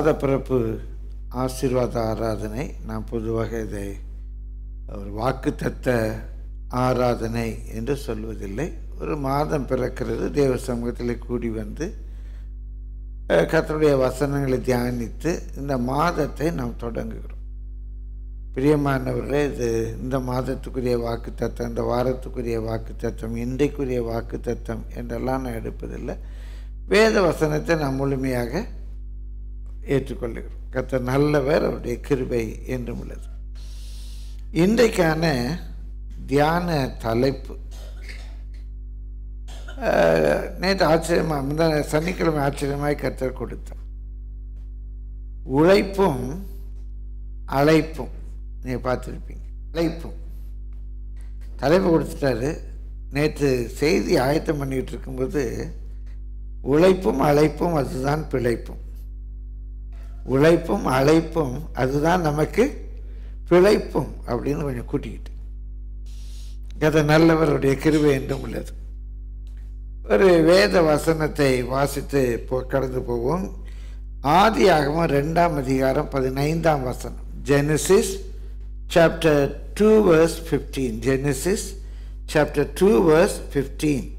மாத பிறப்பு ஆசீர்வாத ஆராதனை. நான் பொதுவாக இதை ஒரு வாக்குத்தத்த ஆராதனை என்று சொல்வதில்லை. ஒரு மாதம் பிறக்கிறது தேவ சமூகத்தில் கூடி வந்து கத்தருடைய வசனங்களை தியானித்து இந்த மாதத்தை நாம் தொடங்குகிறோம். பிரியமானவர்களே இது இந்த மாதத்துக்குரிய வாக்குத்தத்தம் இந்த வாரத்துக்குரிய வாக்குத்தத்தம் இன்றைக்குரிய வாக்குத்தத்தம் என்றெல்லாம் நான் எடுப்பதில்லை. வேத வசனத்தை நாம் முழுமையாக ஏற்றுக்கொள்ளுகிறோம். கத்த நல்லவர் அவருடைய கிருபை என்றும் உள்ளது. இன்றைக்கான தியான தலைப்பு நேற்று ஆச்சரியமாக முந்தா சனிக்கிழமை ஆச்சரியமாய் கத்தர் கொடுத்தார். உழைப்பும் அழைப்பும் நீங்கள் பார்த்துருப்பீங்க. அழைப்பும். தலைப்பு கொடுத்துட்டாரு. நேற்று செய்தி ஆயத்தம் பண்ணிகிட்டு இருக்கும்போது உழைப்பும் அழைப்பும் அதுதான் பிழைப்பும். உழைப்பும் அழைப்பும் அதுதான் நமக்கு பிழைப்பும் அப்படின்னு கொஞ்சம் கூட்டிக்கிட்டு. அது நல்லவருடைய கிருவை என்றும் உள்ளது. ஒரு வேத வசனத்தை வாசித்து போ கடந்து போவோம். ஆதியாகவும் ரெண்டாம் அதிகாரம் பதினைந்தாம் வசனம். Genesis chapter two verse fifteen. Genesis chapter two verse fifteen.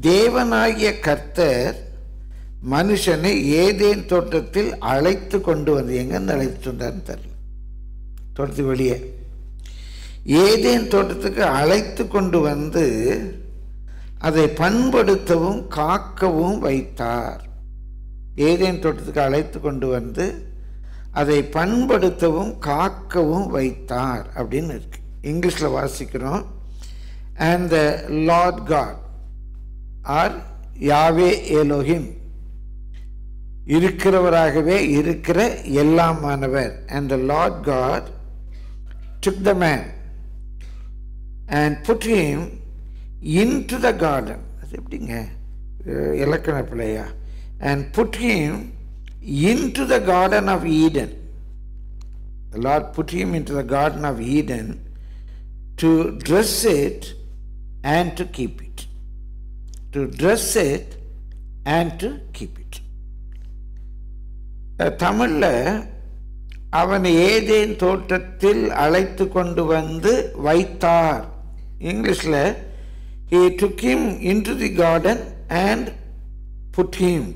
தேவனாகிய கர்த்தர் மனுஷனை ஏதேன் தோட்டத்தில் அழைத்து கொண்டு வந்து எங்கேருந்து அழைத்து வந்தார்னு தெரியல. தோட்டத்துக்கு வெளியே. ஏதேன் தோட்டத்துக்கு அழைத்து கொண்டு வந்து அதை பண்படுத்தவும் காக்கவும் வைத்தார். ஏதேன் தோட்டத்துக்கு அழைத்து கொண்டு வந்து அதை பண்படுத்தவும் காக்கவும் வைத்தார் அப்படின்னு இருக்கு. இங்கிலீஷில் வாசிக்கிறோம். And the Lord God or Yahweh Elohim இருக்கிறவராகவே இருக்கிற எல்லாமானவர் and the Lord God took the man and put him into the garden அது எப்படிங்க? இலக்கண பிள்ளையா and put him into the garden of Eden The Lord put into the garden of Eden to dress it and to keep it to dress it and to keep it தமிழில் அவனை ஏதேன் தோட்டத்தில் அழைத்து கொண்டு வந்து வைத்தார். இங்கிலீஷில் he took him into the garden and put put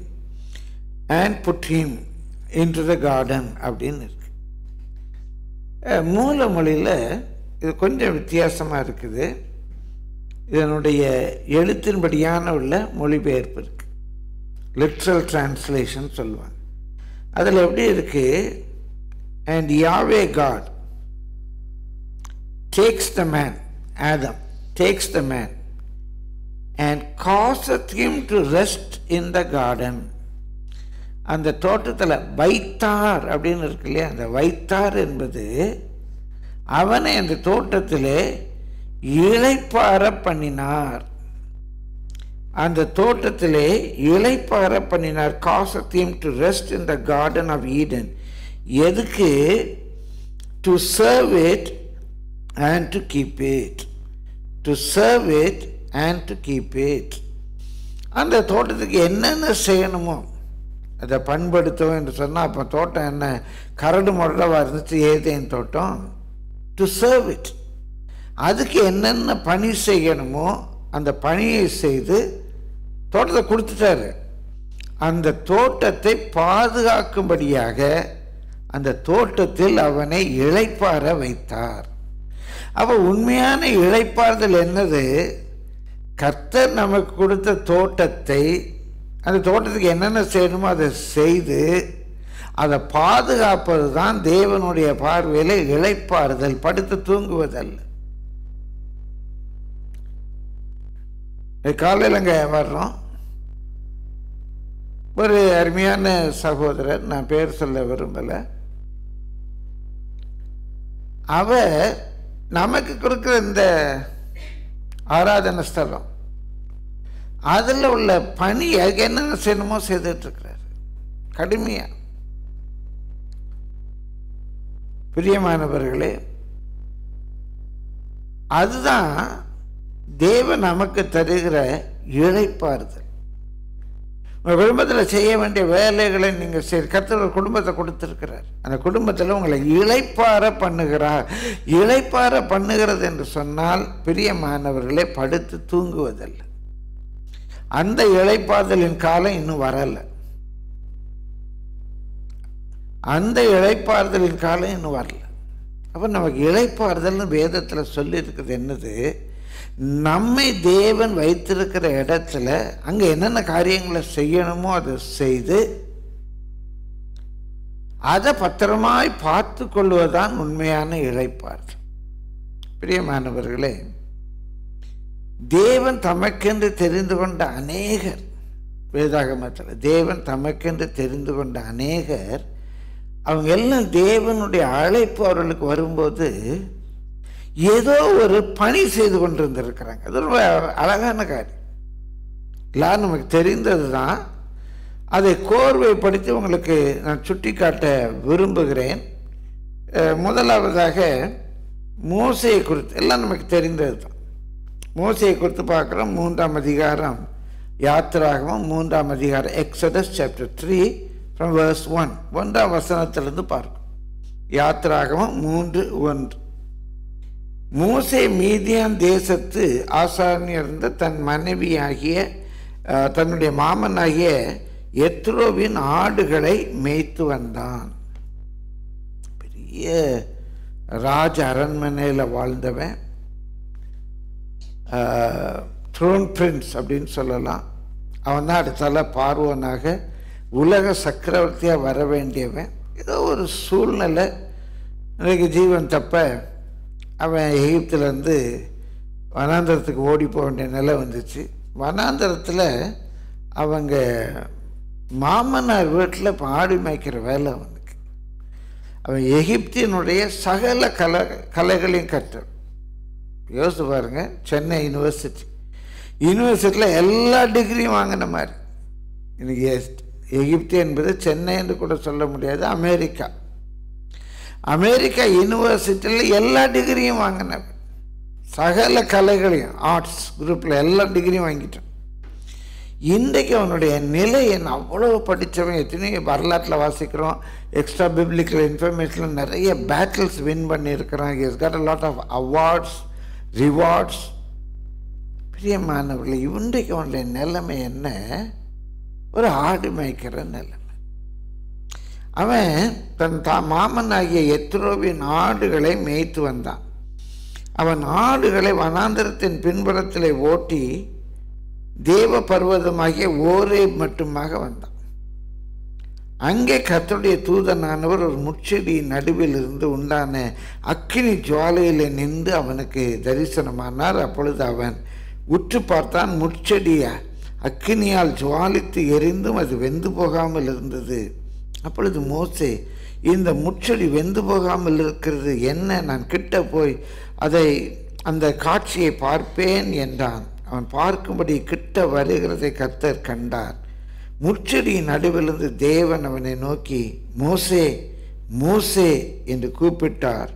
and put put into the garden அப்படின்னு இருக்கு. மூல மொழியில் இது கொஞ்சம் வித்தியாசமாக இருக்குது. இதனுடைய எழுத்தின்படியான உள்ள மொழிபெயர்ப்பு இருக்குது லிட்ரல் டிரான்ஸ்லேஷன் சொல்லுவாங்க. அதில் எப்படி இருக்கு? And Yahweh God the man man, Adam, takes the man and causeth them to rest in the garden அந்த தோட்டத்தில் வைத்தார் அப்படின்னு இருக்கு இல்லையா? அந்த வைத்தார் என்பது அவனை அந்த தோட்டத்தில் இழைப்பார பண்ணினார். அந்த தோட்டத்திலே இலைப்பார பண்ணினார். காசத்தையும் to rest in the garden of Eden எதுக்கு? To serve it and to keep it to serve it and to keep it அந்த தோட்டத்துக்கு என்னென்ன செய்யணுமோ அதை பண்படுத்தவும் என்று சொன்னால் அப்போ தோட்டம் என்ன? கரடு முரடவாக இருந்துச்சு ஏதேன் தோட்டம்? டு சர்வ் இட் அதுக்கு என்னென்ன பணி செய்யணுமோ அந்த பணியை செய்து தோட்டத்தை கொடுத்துட்டாரு அந்த தோட்டத்தை பாதுகாக்கும்படியாக அந்த தோட்டத்தில் அவனை இழைப்பார வைத்தார். அப்போ உண்மையான இழைப்பாறுதல் என்னது? கர்த்தர் நமக்கு கொடுத்த தோட்டத்தை அந்த தோட்டத்துக்கு என்னென்ன செய்யணுமோ அதை செய்து அதை பாதுகாப்பது தான் தேவனுடைய பார்வையில் இழைப்பாறுதல் படுத்து தூங்குவதல்ல காலையில் அங்கே வர்றோம். ஒரு அருமையான சகோதரர் நான் பேர் சொல்ல விரும்பலை. அவர் நமக்கு கொடுக்குற இந்த ஆராதனை ஸ்தலம் அதில் உள்ள பணியை என்னென்ன செய்யணுமோ செய்துட்ருக்கிறார் கடுமையாக பிரியமானவர்களே அதுதான் தேவன் நமக்கு தருகிற இழைப்பாறுதல் உங்கள் குடும்பத்தில் செய்ய வேண்டிய வேலைகளை நீங்கள் செய் கர்த்தர் குடும்பத்தை கொடுத்துருக்கிறார். அந்த குடும்பத்தில் உங்களை இழைப்பார பண்ணுகிறார். இழைப்பார பண்ணுகிறது என்று சொன்னால் பிரியமானவர்களே படுத்து தூங்குவதல்ல. அந்த இழைப்பாதலின் காலம் இன்னும் வரலை. அந்த இழைப்பாறுதலின் காலம் இன்னும் வரல. அப்போ நமக்கு இழைப்பாறுதல்னு வேதத்தில் சொல்லியிருக்குது என்னது? நம்மை தேவன் வைத்திருக்கிற இடத்துல அங்கே என்னென்ன காரியங்களை செய்யணுமோ அதை செய்து அதை பத்திரமாய் பார்த்து கொள்வதுதான் உண்மையான இழைப்பாடு பிரியமானவர்களே தேவன் தமக்கென்று தெரிந்து கொண்ட அநேகர் வேதாகமத்தில் தேவன் தமக்கென்று தெரிந்து கொண்ட அநேகர் அவங்க எல்லாம் தேவனுடைய அழைப்பு அவர்களுக்கு வரும்போது ஏதோ ஒரு பணி செய்து கொண்டிருந்திருக்கிறாங்க. அது ரொம்ப அழகான காரியம். எல்லாம் நமக்கு தெரிந்தது தான் அதை கோர்வைப்படுத்தி உங்களுக்கு நான் சுட்டிக்காட்ட விரும்புகிறேன். முதலாவதாக மோசையை குறித்து எல்லாம் நமக்கு தெரிந்தது தான் மோசையை குறித்து பார்க்குறோம். மூன்றாம் அதிகாரம் யாத்திராகவும் மூன்றாம் அதிகாரம் Exodus chapter three from verse one ஒன்றாம் வசனத்திலிருந்து பார்க்கும் யாத்திராகவும் மூன்று ஒன்று. மூசே மீதியான் தேசத்து ஆசாரணியிருந்த இருந்த தன் மனைவியாகிய தன்னுடைய மாமனாகிய எத்ரோவின் ஆடுகளை மேய்த்து வந்தான். பெரிய ராஜ அரண்மனையில் வாழ்ந்தவன். த்ரோன் பிரின்ஸ் அப்படின்னு சொல்லலாம். அவன் தான் அடுத்தால பார்வனாக உலக சக்கரவர்த்தியாக வர வேண்டியவன். ஏதோ ஒரு சூழ்நிலை. இன்றைக்கு ஜீவன் தப்ப அவன் எகிப்திலேருந்து வனாந்தரத்துக்கு ஓடி போக வேண்டிய நிலை வந்துச்சு. வனாந்தரத்தில் அவங்க மாமனார் வீட்டில் இப்போ ஆடு மேய்க்கிற வேலை அவனுக்கு. அவன் எகிப்தினுடைய சகல கலை கலைகளையும் கற்றான் யோசித்து பாருங்க சென்னை யூனிவர்சிட்டி. யூனிவர்சிட்டியில் எல்லா டிகிரியும் வாங்கின மாதிரி. இன்றைக்கி எகிப்து என்பது சென்னை என்று கூட சொல்ல முடியாது அமெரிக்கா. அமெரிக்கா யூனிவர்சிட்டியில் எல்லா டிகிரியும் வாங்கினேன். சகல கலைகளையும் ஆர்ட்ஸ் குரூப்பில் எல்லா டிகிரியும் வாங்கிட்டேன். இன்றைக்கு அவனுடைய நிலை என்ன? அவ்வளோ படித்தவன் எத்தனையோ வரலாற்றில் வாசிக்கிறோம். எக்ஸ்ட்ரா பிப்ளிக்கல் இன்ஃபர்மேஷனில் நிறைய battles win பண்ணியிருக்கிறான். Is got a lot of awards rewards பிரியமானவர்கள் இன்றைக்கு அவனுடைய நிலைமை என்ன? ஒரு ஆடு மேய்க்கிற நிலைமை அவன் தன் தா மாமனாகிய எத்ரோவின் ஆடுகளை மேய்த்து வந்தான். அவன் ஆடுகளை வனாந்தரத்தின் பின்புறத்தில் ஓட்டி தேவ பர்வதமாகிய ஓரே மட்டுமாக வந்தான். அங்கே கத்தருடைய தூதனானவர் ஒரு முச்செடி நடுவில் இருந்து உண்டான அக்கினி ஜுவாலையில் நின்று அவனுக்கு தரிசனமானார். அப்பொழுது அவன் உற்று பார்த்தான் முச்செடியை அக்கினியால் ஜுவாலித்து எரிந்தும் அது வெந்து போகாமல் இருந்தது. அப்பொழுது மோசே இந்த முச்சடி வெந்து போகாமல் இருக்கிறது என்ன? நான் கிட்ட போய் அதை அந்த காட்சியை பார்ப்பேன் என்றான். அவன் பார்க்கும்படி கிட்ட வருகிறதை கர்த்தர் கண்டார். முச்செடியின் நடுவிலிருந்து தேவன் அவனை நோக்கி மோசே மோசே என்று கூப்பிட்டார்.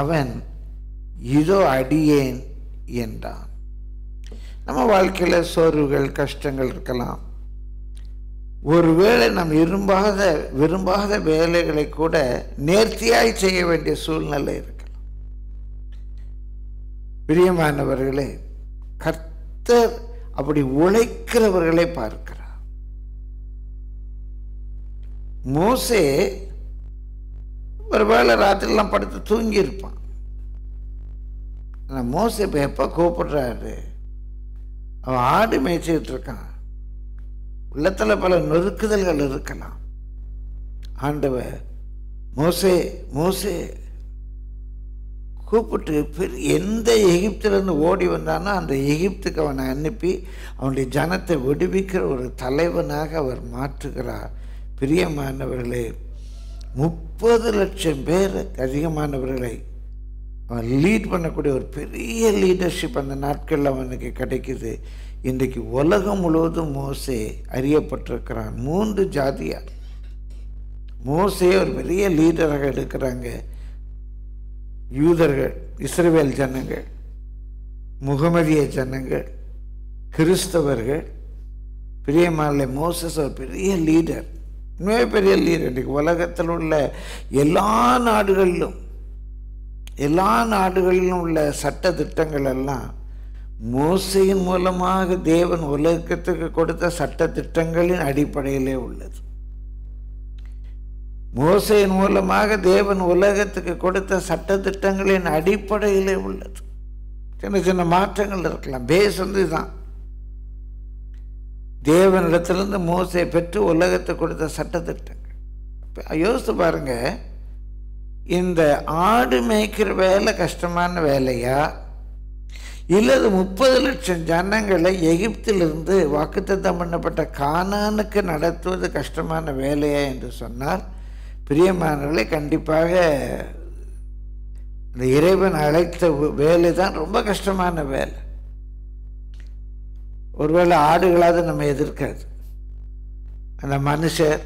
அவன் இதோ அடியேன் என்றான். நம்ம வாழ்க்கையில் சோர்வுகள் கஷ்டங்கள் இருக்கலாம். ஒருவேளை நாம் விரும்பாத விரும்பாத வேலைகளை கூட நேர்த்தியாய் செய்ய வேண்டிய சூழ்நிலை இருக்கலாம். பிரியமானவர்களே கர்த்தர் அப்படி உழைக்கிறவர்களை பார்க்கிறார். மோசே ஒருவேளை ராத்திரிலாம் படுத்து தூங்கியிருப்பான். ஆனால் மோசை இப்போ எப்போ கூப்பிடுறாரு? அவன் ஆடு மேய்ச்சிக்கிட்டு இருக்கான். உள்ளத்தில் பல நொறுக்குதல்கள் இருக்கலாம். ஆண்டவர் மோசே மோசே கூப்பிட்டு பெரிய எந்த எகிப்திலேருந்து ஓடி வந்தானோ அந்த எகிப்துக்கு அவனை அனுப்பி அவனுடைய ஜனத்தை விடுவிக்கிற ஒரு தலைவனாக அவர் மாற்றுகிறார். பிரியமானவர்களே முப்பது லட்சம் பேர் அதிகமானவர்களை அவன் லீட் பண்ணக்கூடிய ஒரு பெரிய லீடர்ஷிப் அந்த நாட்களில் அவனுக்கு கிடைக்குது. இன்றைக்கு உலகம் முழுவதும் மோசே அறியப்பட்டிருக்கிறான். மூன்று ஜாதியார். மோசே ஒரு பெரிய லீடராக எடுக்கிறாங்க. யூதர்கள் இஸ்ரவேல் ஜனங்கள் முகமதிய ஜனங்கள் கிறிஸ்தவர்கள். பிரியமான மோசஸ் ஒரு பெரிய லீடர். மிகப்பெரிய பெரிய லீடர். இன்றைக்கு உலகத்தில் உள்ள எல்லா நாடுகளிலும் எல்லா நாடுகளிலும் உள்ள சட்ட திட்டங்கள் எல்லாம் மோசையின் மூலமாக தேவன் உலகத்துக்கு கொடுத்த சட்ட திட்டங்களின் அடிப்படையிலே உள்ளது. மோசையின் மூலமாக தேவன் உலகத்துக்கு கொடுத்த சட்ட திட்டங்களின் அடிப்படையிலே உள்ளது. சின்ன சின்ன மாற்றங்கள் இருக்கலாம். பேஸ் வந்து இதுதான். தேவனிடத்திலிருந்து மோசை பெற்று உலகத்துக்கு கொடுத்த சட்ட திட்டங்கள் யோசித்து பாருங்க. இந்த ஆடு மேய்க்கிற வேலை கஷ்டமான வேலையா? இல்லது முப்பது லட்சம் ஜனங்களை எகிப்திலிருந்து வாக்குத்தத்தம் பண்ணப்பட்ட கானானுக்கு நடத்துவது கஷ்டமான வேலையா என்று சொன்னால் பிரியமானவர்களை கண்டிப்பாக இந்த இறைவன் அழைத்த வேலை தான் ரொம்ப கஷ்டமான வேலை. ஒருவேளை ஆடுகளாவது நம்ம எதிர்க்காது. அந்த மனுஷர்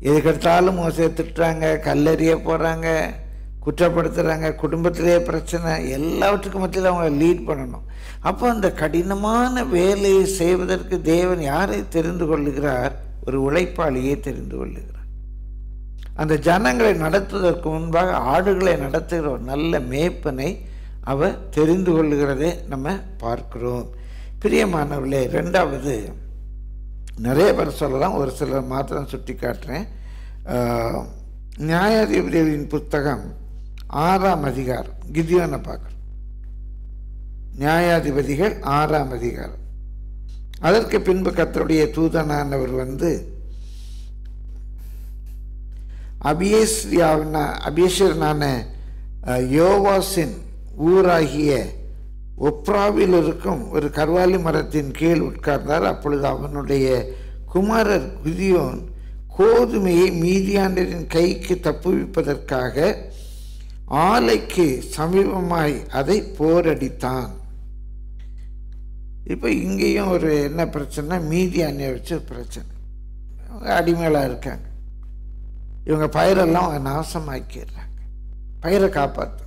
எதுக்கெடுத்தாலும் மோசையை திட்டுறாங்க கல்லறிய போகிறாங்க குற்றப்படுத்துகிறாங்க குடும்பத்திலே பிரச்சனை எல்லாவற்றுக்கும் மத்தியில் அவங்க லீட் பண்ணணும். அப்போ அந்த கடினமான வேலையை செய்வதற்கு தேவன் யாரை தெரிந்து கொள்ளுகிறார்? ஒரு உழைப்பாளியை தெரிந்து கொள்ளுகிறார். அந்த ஜனங்களை நடத்துவதற்கு முன்பாக ஆடுகளை நடத்துகிற ஒரு நல்ல மேய்ப்பனை அவர் தெரிந்து கொள்ளுகிறதே நம்ம பார்க்கிறோம். பிரியமானவர்களே ரெண்டாவது நிறைய பேர் சொல்லலாம் ஒரு சிலர் மாத்திரம் சுட்டி காட்டுறேன் நியாயாதிபதிகளின் புத்தகம் ஆறாம் அதிகாரம் கிதியோனை பார்க்குறோம் நியாயாதிபதிகள் ஆறாம் அதிகாரம் அதற்கு பின்பு கத்தருடைய தூதனானவர் வந்து அபியேஸ்ரியாவின அபியேஸ்வரனான யோவாசின் ஊராகிய ஒப்ராவில் இருக்கும் ஒரு கர்வாலி மரத்தின் கீழ் உட்கார்ந்தார் அப்பொழுது அவனுடைய குமாரர் குதியோன் கோதுமையை மீதியாண்டரின் கைக்கு தப்புவிப்பதற்காக ஆலைக்கு சமீபமாய் அதை போரடித்தான். இப்போ இங்கேயும் ஒரு என்ன பிரச்சனை அண்ணியை வச்சு பிரச்சனை. அவங்க அடிமைகளாக இருக்காங்க. இவங்க பயிரெல்லாம் அவங்க நாசமாக்கிடுறாங்க. பயிரை காப்பாற்று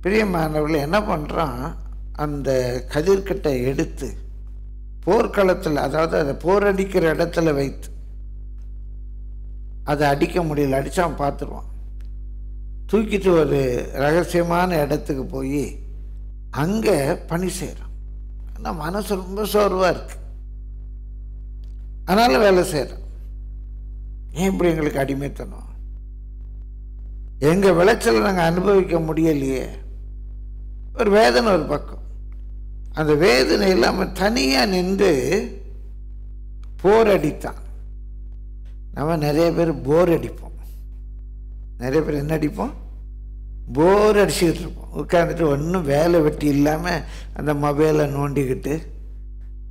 பிரியமானவர்கள் என்ன பண்ணுறான் அந்த கதிர்கட்டை எடுத்து போர்க்களத்தில் அதாவது அதை போரடிக்கிற இடத்துல வைத்து அதை அடிக்க முடியல அடித்தா அவன் பார்த்துருவான். தூக்கிட்டு ஒரு ரகசியமான இடத்துக்கு போய் அங்கே பணி செய்கிறான் ஆனால் மனசு ரொம்ப சோர்வாக இருக்கு. அதனால் வேலை செய்கிறோம் ஏன் இப்படி எங்களுக்கு அடிமைத்தனம்? எங்கள் விளைச்சலை நாங்கள் அனுபவிக்க முடியலையே. ஒரு வேதனை ஒரு பக்கம். அந்த வேதனை இல்லாமல் தனியாக நின்று போர் அடித்தான். நம்ம நிறைய பேர் போர் அடிப்போம். நிறைய பேர் என்ன அடிப்போம்? போர் அடிச்சுக்கிட்டு இருப்போம். உட்காந்துட்டு ஒன்றும் வேலை வெட்டி இல்லாமல் அந்த மொபைலை நோண்டிக்கிட்டு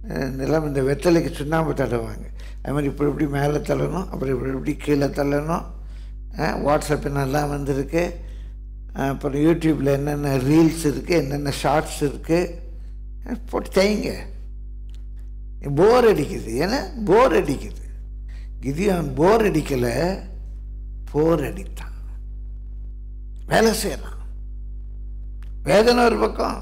அஹ், நிலம் இந்த வெத்தலைக்கு சுண்ணாம்பு தடவாங்க அது மாதிரி இப்படி இப்படி மேலே தள்ளணும் அப்புறம் இப்படி இப்படி கீழே தள்ளணும். அஹ், வாட்ஸ்அப் நல்லா வந்திருக்கு. அப்புறம் யூடியூப்பில் என்னென்ன ரீல்ஸ் இருக்குது என்னென்ன ஷார்ட்ஸ் இருக்குது போட்டு தைங்க போர் அடிக்குது. ஏன்னா போர் அடிக்குது. கிதியான் போர் அடிக்கலை போர் அடித்தான். வேலை செய்கிறான் வேதனை ஒரு பக்கம்.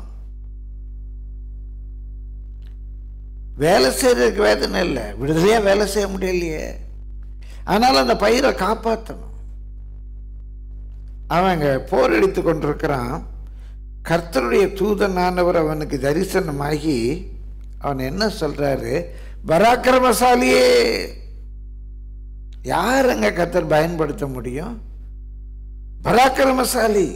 வேலை செய்யறதுக்கு வேதனை இல்லை. விடுதலையாக வேலை செய்ய முடியலையே. அதனால் அந்த பயிரை காப்பாற்றணும் அவங்க போர் அடித்து கொண்டிருக்கிறான். கர்த்தருடைய தூதனானவர் அவனுக்கு தரிசனமாகி அவன் என்ன சொல்கிறாரு பராக்கிரமசாலியே. யார் அங்கே கர்த்தர் பயன்படுத்த முடியும்? பராக்கிரமசாலி.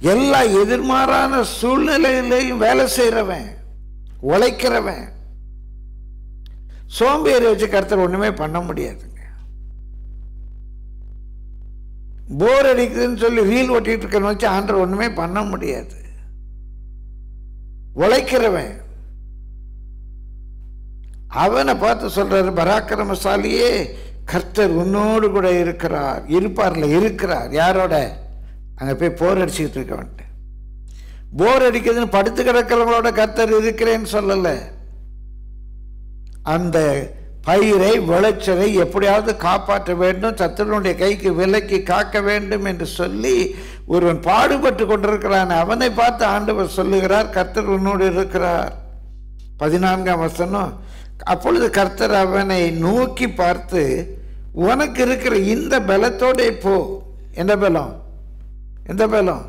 எல்லா எதிர்மாறான சூழ்நிலையிலையும் வேலை செய்கிறவன் உழைக்கிறவன். சோம்பேறி வச்சு கருத்தர் ஒண்ணுமே பண்ண முடியாதுங்க. போர் அடிக்குதுன்னு சொல்லி ரீல் ஓட்டிட்டு இருக்கணும் வச்சு ஆண்டர் ஒண்ணுமே பண்ண முடியாது. உழைக்கிறவன். அவனை பார்த்து சொல்றாரு பராக்கிரமசாலியே கர்த்தர் உன்னோடு கூட இருக்கிறார். இருப்பார்ல இருக்கிறார். யாரோட? அங்கே போய் போர் அடிச்சுக்கிட்டு இருக்கவன்ட்டு. போர் அடிக்கிறதுன்னு படுத்து கிடக்கிறவங்களோட கர்த்தர் இருக்கிறேன்னு சொல்லலை. அந்த பயிரை விளைச்சலை எப்படியாவது காப்பாற்ற வேண்டும் சத்துருடைய கைக்கு விலக்கி காக்க வேண்டும் என்று சொல்லி ஒருவன் பாடுபட்டு கொண்டிருக்கிறான். அவனை பார்த்து ஆண்டவர் சொல்லுகிறார் கர்த்தர் உன்னோடு இருக்கிறார். பதினான்காம் வசனம் அப்பொழுது கர்த்தர் அவனை நோக்கி பார்த்து உனக்கு இருக்கிற இந்த பலத்தோட போ. எந்த பலம்? எந்த பலம்?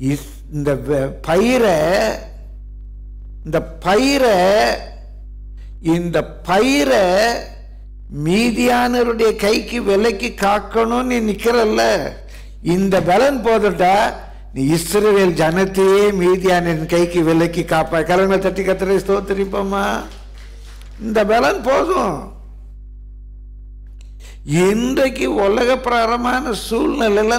இஸ்- இந்த பயிரை இந்த பயிரை இந்த பயிரை மீதியானருடைய கைக்கு விலைக்கு காக்கணும்னு நீ நிற்கிறல்ல இந்த பலன் போதுட்டா நீ இஸ்ரவேல் ஜனத்தையே மீதியானின் கைக்கு விலைக்கு காப்பா கரங்களை தட்டி கத்துறது ஸ்தோத்திரிப்போமா? இந்த பலன் போதும். இன்றைக்கு உலக பிரகாரமான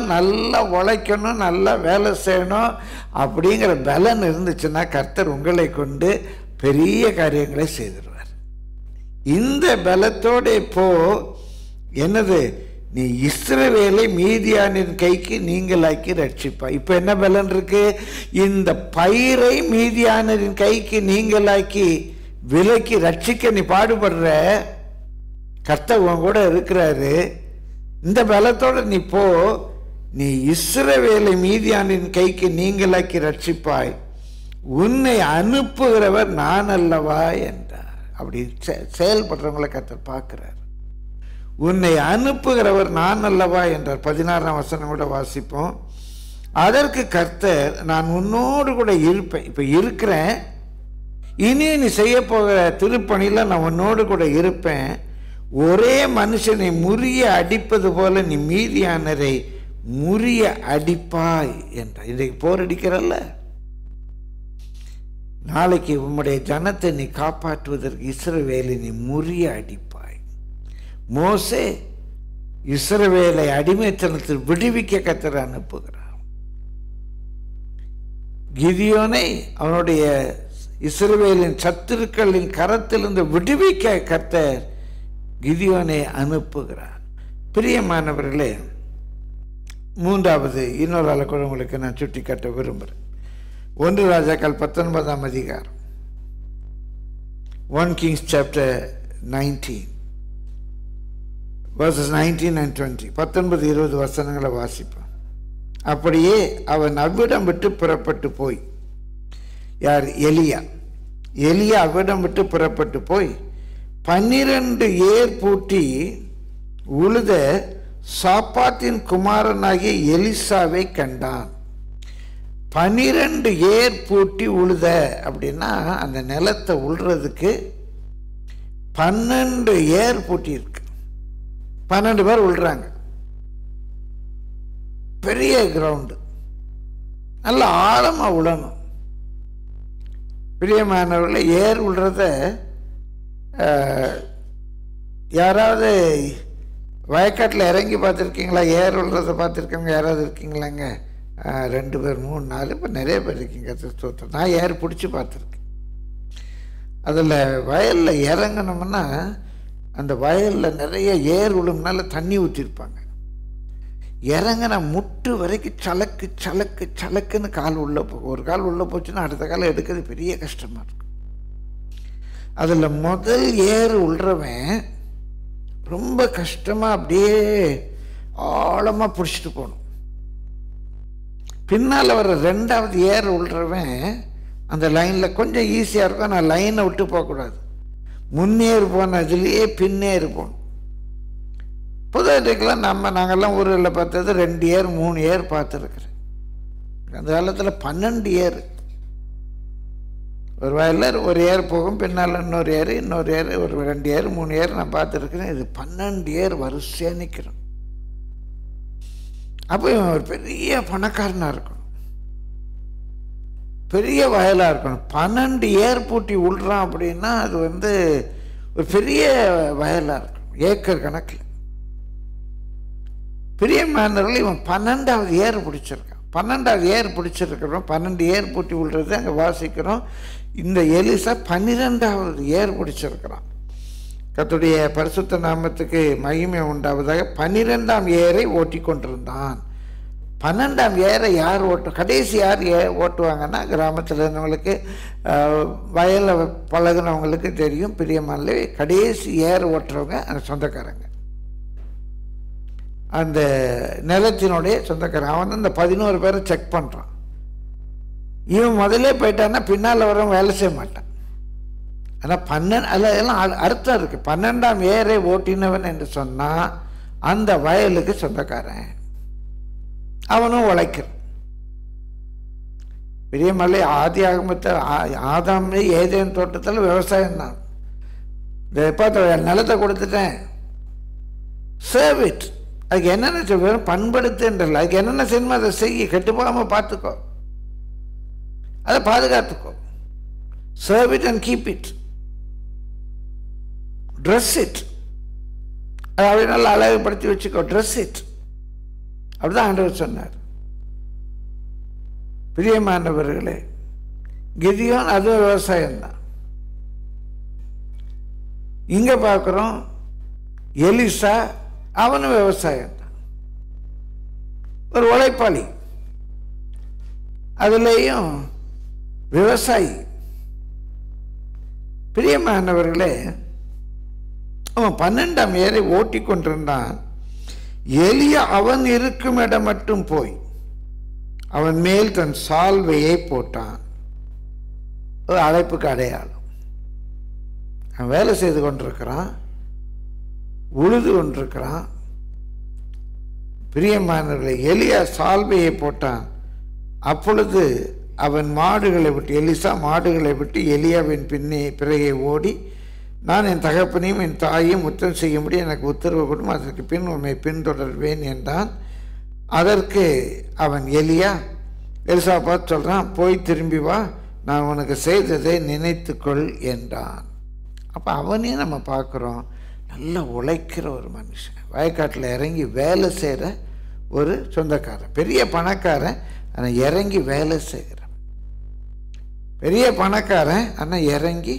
நல்லா உழைக்கணும் நல்லா வேலை செய்யணும் அப்படிங்கிற பலன் இருந்துச்சுன்னா கர்த்தர் உங்களை கொண்டு பெரிய காரியங்களை செய்திருவார். இந்த பலத்தோடு இப்போ என்னது? நீ இஸ்ரவேலை மீதியானின் கைக்கு நீங்களாக்கி ரட்சிப்பா. இப்போ என்ன பலன் இருக்கு? இந்த பயிரை மீதியானரின் கைக்கு நீங்களாக்கி விலைக்கு ரட்சிக்க நீ பாடுபடுற கர்த்தவன் கூட இருக்கிறாரு. இந்த பலத்தோட நீ போ. நீ இஸ்ரவேலை மீதியானின் கைக்கு நீங்களாக்கி ரட்சிப்பாய். உன்னை அனுப்புகிறவர் நான் அல்லவா என்றார். அப்படி செ- செயல்படுறவங்களை கர்த்தர் பார்க்கிறார். உன்னை அனுப்புகிறவர் நான் அல்லவா என்றார். பதினாறாம் வசனம் கூட வாசிப்போம். அதற்கு கர்த்தர் நான் உன்னோடு கூட இருப்பேன். இப்போ இருக்கிறேன். இனி நீ செய்ய போகிற திருப்பணியில் நான் உன்னோடு கூட இருப்பேன். ஒரே மனுஷனை முறிய அடிப்பது போல நீ மீதியானரை முறிய அடிப்பாய் என்றார். இன்றைக்கு போர் அடிக்கிறல்ல? நாளைக்கு உம்முடைய ஜனத்தை நீ காப்பாற்றுவதற்கு இஸ்ரவேலை நீ முறிய அடிப்பாய். மோசே இஸ்ரவேலை அடிமைத்தனத்தில் விடுவிக்க கத்தர் அனுப்புகிறார். கிதியோனை அவனுடைய இஸ்ரவேலின் சத்துருக்களின் கரத்திலிருந்து விடுவிக்க கர்த்தர் கிதியோனை அனுப்புகிறார். பிரியமானவர்களே மூன்றாவது இன்னொரு ஆளை உங்களுக்கு நான் சுட்டி காட்ட விரும்புகிறேன். ஒன்று ராஜாக்கள் பத்தொன்பதாம் அதிகாரம் one Kings chapter nineteen verses nineteen and twenty பத்தொன்பது இருபது வசனங்களை வாசிப்போம். அப்படியே அவன் அவ்விடம் விட்டு புறப்பட்டு போய் யார்? எலியா. எலியா அவ்விடம் விட்டு புறப்பட்டு போய் பன்னிரண்டு ஏர் பூட்டி உழுத சாப்பாத்தின் குமாரனாகிய எலிசாவை கண்டான். பனிரெண்டு ஏர் பூட்டி உழுத அப்படின்னா அந்த நிலத்தை உழுறதுக்கு பன்னெண்டு ஏர் பூட்டி இருக்கு பன்னெண்டு பேர் உழுறாங்க. பெரிய கிரவுண்டு நல்ல ஆழமாக உழணும். பிரியமானவர்களை ஏர் விடுறத யாராவது வயக்காட்டில் இறங்கி பார்த்துருக்கீங்களா? ஏர் விடுறத பார்த்துருக்கவங்க யாராவது இருக்கீங்களாங்க? ரெண்டு பேர் மூணு நாலு இப்போ நிறைய பேர் இருக்கீங்க. ஸ்தோத்திரம் நான் ஏர் பிடிச்சி பார்த்துருக்கேன். அதில் வயலில் இறங்கினோம்னா அந்த வயலில் நிறைய ஏர் விழும்னால தண்ணி ஊற்றிருப்பாங்க இறங்கின முட்டு வரைக்கும் சலக்கு சலக்கு சலக்குன்னு கால் உள்ளே போ ஒரு கால் உள்ளே போச்சுன்னா அடுத்த கால் எடுக்கிறது பெரிய கஷ்டமாக இருக்கும் அதில் முதல் ஏறு உள்றவன் ரொம்ப கஷ்டமாக அப்படியே ஆழமாக பிடிச்சிட்டு போகணும். பின்னால் வர ரெண்டாவது ஏர் உள்ளவன் அந்த லைனில் கொஞ்சம் ஈஸியாக இருக்கும். நான் லைனை விட்டு போகக்கூடாது. முன்னேறு போனதுலேயே பின்னேறு போகணும். புதுக்கெல்லாம் நம்ம நாங்கள்லாம் ஊரில் பார்த்தது ரெண்டு ஏர் மூணு ஏர் பார்த்துருக்குறேன் அந்த காலத்தில் பன்னெண்டு ஏர். ஒரு வயலில் ஒரு ஏர் போகும் பின்னால் இன்னொரு ஏர் இன்னொரு ஏர் ஒரு ரெண்டு ஏர் மூணு ஏர் நான் பார்த்துருக்குறேன். இது பன்னெண்டு ஏர் வரிசையாக நிற்கிறோம் அப்போ இவன் ஒரு பெரிய பணக்காரனாக இருக்கணும். பெரிய வயலாக இருக்கணும். பன்னெண்டு ஏர் பூட்டி விடுறான் அப்படின்னா அது வந்து ஒரு பெரிய வயலாக இருக்கும். ஏக்கர் கணக்கில். பிரியமானவர்கள் இவன் பன்னெண்டாவது ஏர் பிடிச்சிருக்கான். பன்னெண்டாவது ஏர் பிடிச்சிருக்கிறோம். பன்னெண்டு ஏர் பூட்டி விடுறது அங்கே வாசிக்கிறோம். இந்த எலிசா பன்னிரெண்டாவது ஏர் பிடிச்சிருக்கிறான். கத்துடைய பரிசுத்த நாமத்துக்கு மகிமை உண்டாவதாக பன்னிரெண்டாம் ஏரை ஓட்டி கொண்டிருந்தான். பன்னெண்டாம் ஏரை யார் ஓட்டும் கடைசி யார் ஏ ஓட்டுவாங்கன்னா கிராமத்தில் இருந்தவங்களுக்கு வயலில் பழகினவங்களுக்கு பழகுனவங்களுக்கு தெரியும். பிரியமானே கடைசி ஏர் ஓட்டுறவங்க அந்த சொந்தக்காரங்க. அந்த நிலத்தினுடைய சொந்தக்காரன் அவன் அந்த இந்த பதினோரு பேரை செக் பண்ணுறான் இவன் முதல்ல போயிட்டான்னா பின்னால் வரவன் வேலை செய்ய மாட்டான். ஆனால் பன்னெண்டு அல்ல எல்லாம் அர்த்தம் இருக்குது பன்னெண்டாம் ஏரை ஓட்டினவன் என்று சொன்னால் அந்த வயலுக்கு சொந்தக்காரன். அவனும் உழைக்கிறான். பெரிய மலை ஆதி ஆகமத்தில் ஆதாம் ஏதேன் தோட்டத்தில் விவசாயம் தான். இந்த இப்போ நிலத்தை கொடுத்துட்டேன். சேவ் இட் அதுக்கு என்னென்ன செய்ய வெறும் பண்படுத்துன்றல அதுக்கு என்னென்ன செய்யணுமோ அதை செய்ய கெட்டு போகாமல் பார்த்துக்கோ. அதை பாதுகாத்துக்கோ. Serve it and keep it dress it அதை அப்படி நல்லா அழகுப்படுத்தி வச்சுக்கோ. ட்ரெஸ் இட் அப்படிதான் ஆண்டவர் சொன்னார். பிரியமானவர்களே கெதியோன் அது விவசாயம்தான். இங்கே பார்க்குறோம் எலிசா அவனும் விவசாயம் தான். ஒரு உழைப்பாளி. அதுலேயும் விவசாயி. பிரியமானவர்களே அவன் பன்னெண்டாம் ஏரை ஓட்டி கொண்டிருந்தான். எளிய அவன் இருக்கும் இடம் மட்டும் போய் அவன் மேல் தன் சால்வையை போட்டான். ஒரு அழைப்புக்கு அடையாளம். அவன் வேலை செய்து கொண்டிருக்கிறான். உழுது கொண்டிருக்கிறான். பிரியமானவர்களை எலியா சால்வையை போட்டான். அப்பொழுது அவன் மாடுகளை விட்டு எலிசா மாடுகளை விட்டு எலியாவின் பின்னே பிறகை ஓடி நான் என் தகப்பனையும் என் தாயையும் முத்தம் செய்யும்படி எனக்கு உத்தரவு கொடுக்கும் அதற்கு பின் உண்மை பின்தொடர்வேன் என்றான். அதற்கு அவன் எலியா எலிசா பார்த்து சொல்கிறான் போய் திரும்பி வா நான் உனக்கு செய்ததை நினைத்துக்கொள் என்றான். அப்போ அவனையும் நம்ம பார்க்குறோம். நல்லா உழைக்கிற ஒரு மனுஷன். வயக்காட்டில் இறங்கி வேலை செய்கிற ஒரு சொந்தக்காரன். பெரிய பணக்காரன் ஆனால் இறங்கி வேலை செய்கிறவன் பெரிய பணக்காரன் ஆனால் இறங்கி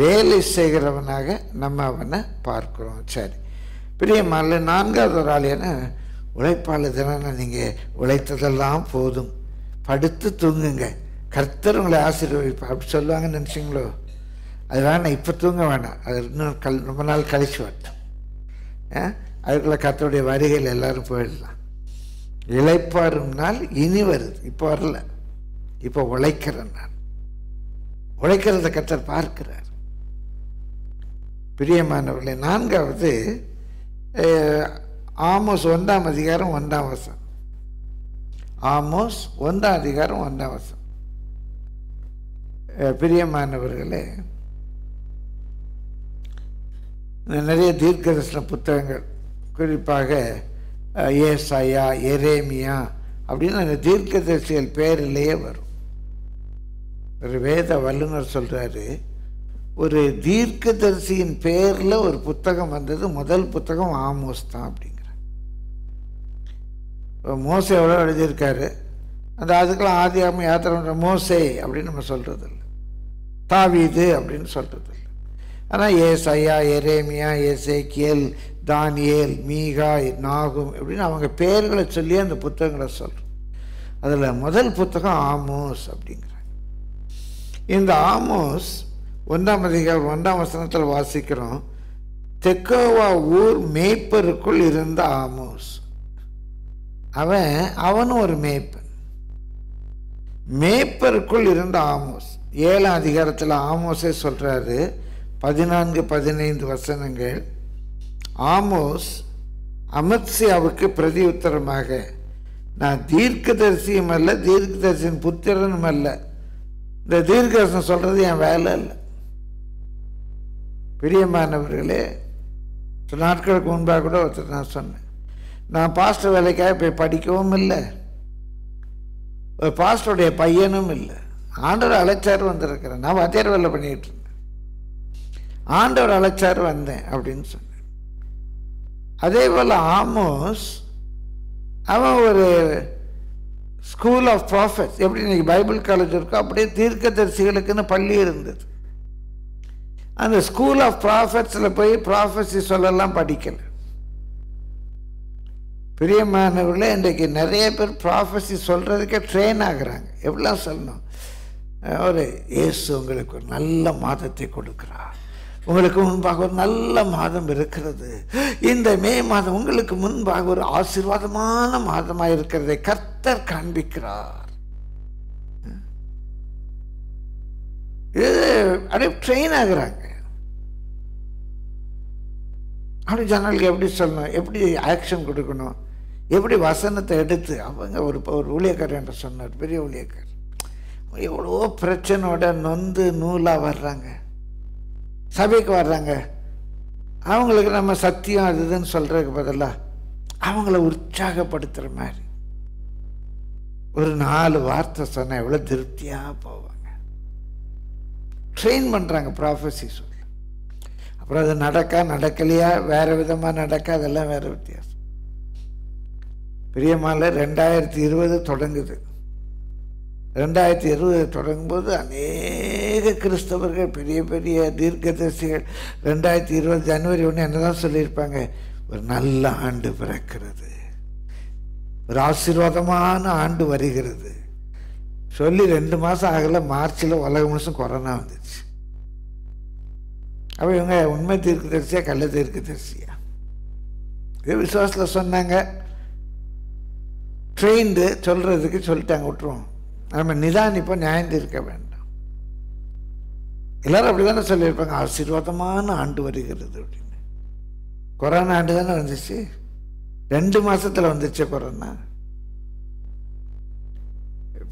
வேலை செய்கிறவனாக நம்ம அவனை பார்க்குறோம். சரி. பிரியமான நான்காவது ஒரு ஆள் என்ன உழைப்பாளர் தினம் நீங்கள் உழைத்ததெல்லாம் போதும். படுத்து தூங்குங்க. கர்த்தர் உங்களை ஆசீர்வதிப்பார். அப்படி சொல்லுவாங்கன்னு நினச்சிங்களோ? அது வேணாம் இப்போ தூங்க வேணாம். அது இன்னும் கல் ரொம்ப நாள் கழிச்சு வரட்டும். ஆ? அதுக்குள்ள கத்தோடைய வருகையில் எல்லாரும் போயிடலாம். இழைப்பாரும் நாள் இனி வருது. இப்போ வரல. இப்போ உழைக்கிறேன் நான். உழைக்கிறத கத்தர் பார்க்கிறார். பிரியமானவர்களே நான்காவது ஆமோஸ் ஒன்றாம் அதிகாரம் ஒன்றாம் வசம் ஆமோஸ் ஒன்றாம் அதிகாரம் ஒன்றாம் வசம் பிரியமானவர்களே நிறைய தீர்க்கதர்சன புத்தகங்கள். குறிப்பாக ஏசாயா எரேமியா அப்படின்னு அந்த தீர்க்கதரிசிகள் பேரிலேயே வரும். ஒரு வேத வல்லுநர் சொல்கிறாரு ஒரு தீர்க்கதரிசியின் பேரில் ஒரு புத்தகம் வந்தது முதல் புத்தகம் ஆமோஸ் தான் அப்படிங்கிற இப்போ எவ்வளோ எழுதியிருக்காரு? அந்த அதுக்கெல்லாம் ஆதி ஆம யாத்திரை மோசே அப்படின்னு நம்ம சொல்கிறது இல்லை தாவீது அப்படின்னு சொல்கிறது இல்லை ஆனால் ஏசையா எரேமியா எசேக்கியல் தானியேல் மீகா நாகும் இப்படின்னு அவங்க பேர்களை சொல்லி அந்த புத்தகங்களை சொல்கிறோம் அதில் முதல் புத்தகம் ஆமோஸ் அப்படிங்கிறாங்க. இந்த ஆமோஸ் ஒன்றாம் அதிகாரம் ஒன்றாம் வசனத்தில் வாசிக்கிறோம் தெக்கோவா ஊர் மேய்ப்பருக்குள் இருந்த ஆமோஸ். அவன் அவனும் ஒரு மேய்ப்பன். மேய்ப்பருக்குள் இருந்த ஆமோஸ். ஏழாம் அதிகாரத்தில் ஆமோஸே சொல்கிறாரு பதினான்கு பதினைந்து வசனங்கள். ஆமோஸ் அமத்சியாவுக்கு பிரதி உத்தரமாக நான் தீர்க்கதரிசியும் அல்ல தீர்க்கதரிசியின் புத்திரனும் அல்ல. இந்த தீர்க்கதரிசனம் சொல்கிறது என் வேலை இல்லை பிரியமானவர்களே சில நாட்களுக்கு முன்பாக கூட ஒருத்தர் நான் சொன்னேன். நான் பாஸ்டர் வேலைக்காக போய் படிக்கவும் இல்லை. ஒரு பாஸ்டருடைய பையனும் இல்லை. ஆண்டவர் அழைச்சார் வந்திருக்கிறேன் நான் வாத்தியார் வேலை பண்ணிகிட்டு ஆண்டவர் அழைச்சார் வந்தேன் அப்படின்னு சொன்னேன் அதே போல் ஆமோஸ் அவன் ஒரு ஸ்கூல் ஆஃப் ப்ராஃபட்ஸ் எப்படி இன்னைக்கு பைபிள் காலேஜ் இருக்கோ அப்படியே தீர்க்க தரிசிகளுக்குன்னு பள்ளி இருந்தது. அந்த ஸ்கூல் ஆஃப் ப்ராஃபட்ஸில் போய் ப்ராஃபஸி சொல்லலாம் படிக்கலை. பிரியமானவர்களே இன்றைக்கு நிறைய பேர் ப்ராஃபஸி சொல்கிறதுக்கே ட்ரெயின் ஆகுறாங்க. எவ்வளோ சொல்லணும்? ஒரு இயேசு உங்களுக்கு ஒரு நல்ல மாதத்தை கொடுக்குறார். உங்களுக்கு முன்பாக ஒரு நல்ல மாதம் இருக்கிறது. இந்த மே மாதம் உங்களுக்கு முன்பாக ஒரு ஆசீர்வாதமான மாதமாக இருக்கிறதை கர்த்தர் காண்பிக்கிறார். இது அப்படியே ட்ரெயின் ஆகுறாங்க. அப்படி ஜனங்களுக்கு எப்படி சொல்லணும்? எப்படி ஆக்ஷன் கொடுக்கணும்? எப்படி வசனத்தை எடுத்து? அவங்க ஒரு ஒரு ஊழியக்காரர் என்று சொன்னார் பெரிய ஊழியக்கார் எவ்வளோ பிரச்சனையோட நொந்து நூலாக வர்றாங்க. சபைக்கு வர்றாங்க. அவங்களுக்கு நம்ம சத்தியம் அது இதுன்னு சொல்கிறதுக்கு பதிலாக அவங்கள உற்சாகப்படுத்துகிற மாதிரி. ஒரு நாலு வார்த்தை சொன்னால் எவ்வளோ திருப்தியாக போவாங்க. ட்ரெயின் பண்ணுறாங்க ப்ராஃபஸி சொல்லி. அப்புறம் அது நடக்கா நடக்கலையா? வேறு விதமாக நடக்கா? அதெல்லாம் வேறு வித்தியாசம். பிரியமால ரெண்டாயிரத்தி இருபது தொடங்குது. ரெண்டாயிரத்தி இருபது தொடங்கும்போது அநேக கிறிஸ்தவர்கள் பெரிய பெரிய தீர்க்கதரிசிகள். ரெண்டாயிரத்தி இருபது ஜனவரி ஒன்று என்ன தான் சொல்லியிருப்பாங்க? ஒரு நல்ல ஆண்டு பிறக்கிறது. ஒரு ஆசீர்வாதமான ஆண்டு வருகிறது. சொல்லி ரெண்டு மாதம் ஆகலை மார்ச்சில் உலக முழுசும் கொரோனா வந்துச்சு. அப்போ இவங்க உண்மை தீர்க்கு தரிசியா கள்ள தீர்க்கு தரிசியா இது விசுவாசத்தில் சொன்னாங்க. ட்ரெயின்டு சொல்கிறதுக்கு சொல்லிட்டாங்க விட்டுருவோம். நம்ம நிதானிப்போ நியாயம் தீர்க்க வேண்டாம். எல்லாரும் அப்படி தானே சொல்லியிருப்பாங்க? ஆசீர்வாதமான ஆண்டு வருகிறது அப்படின்னு. கொரோனா ஆண்டு தானே வந்துச்சு? ரெண்டு மாதத்தில் வந்துச்சு கொரோனா.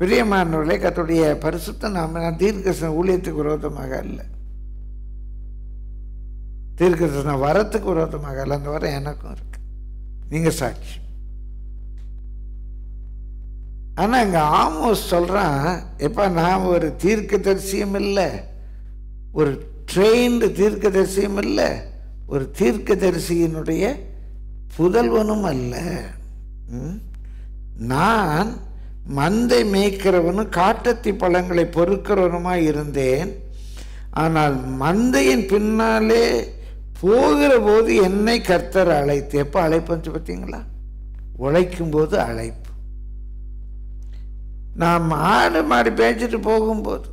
பிரியமானவர்களே கத்துடைய பரிசுத்த நாம நான் தீர்க்க ஊழியத்துக்கு விரோதமாக இல்லை தீர்க்க வரத்துக்கு விரோதமாக இல்லை அந்த வரம் எனக்கும் இருக்கு. நீங்கள் சாட்சி. ஆனால் இங்கே ஆமோஸ் சொல்கிறான் எப்போ நான் ஒரு தீர்க்க தரிசியம் இல்லை. ஒரு ட்ரெயின்டு தீர்க்கதரிசியும் இல்லை ஒரு தீர்க்கதரிசியினுடைய புதல்வனும் அல்ல. நான் மந்தை மேய்க்கிறவனும் காட்டத்தி பழங்களை பொறுக்கிறவனுமாய் இருந்தேன். ஆனால் மந்தையின் பின்னாலே போகிற போது என்னை கர்த்தர் அழைத்து எப்போ அழைப்புச்சு பார்த்தீங்களா? உழைக்கும் போது அழைப்பு. நான் மாடு மாடு பேய்ச்சிட்டு போகும்போது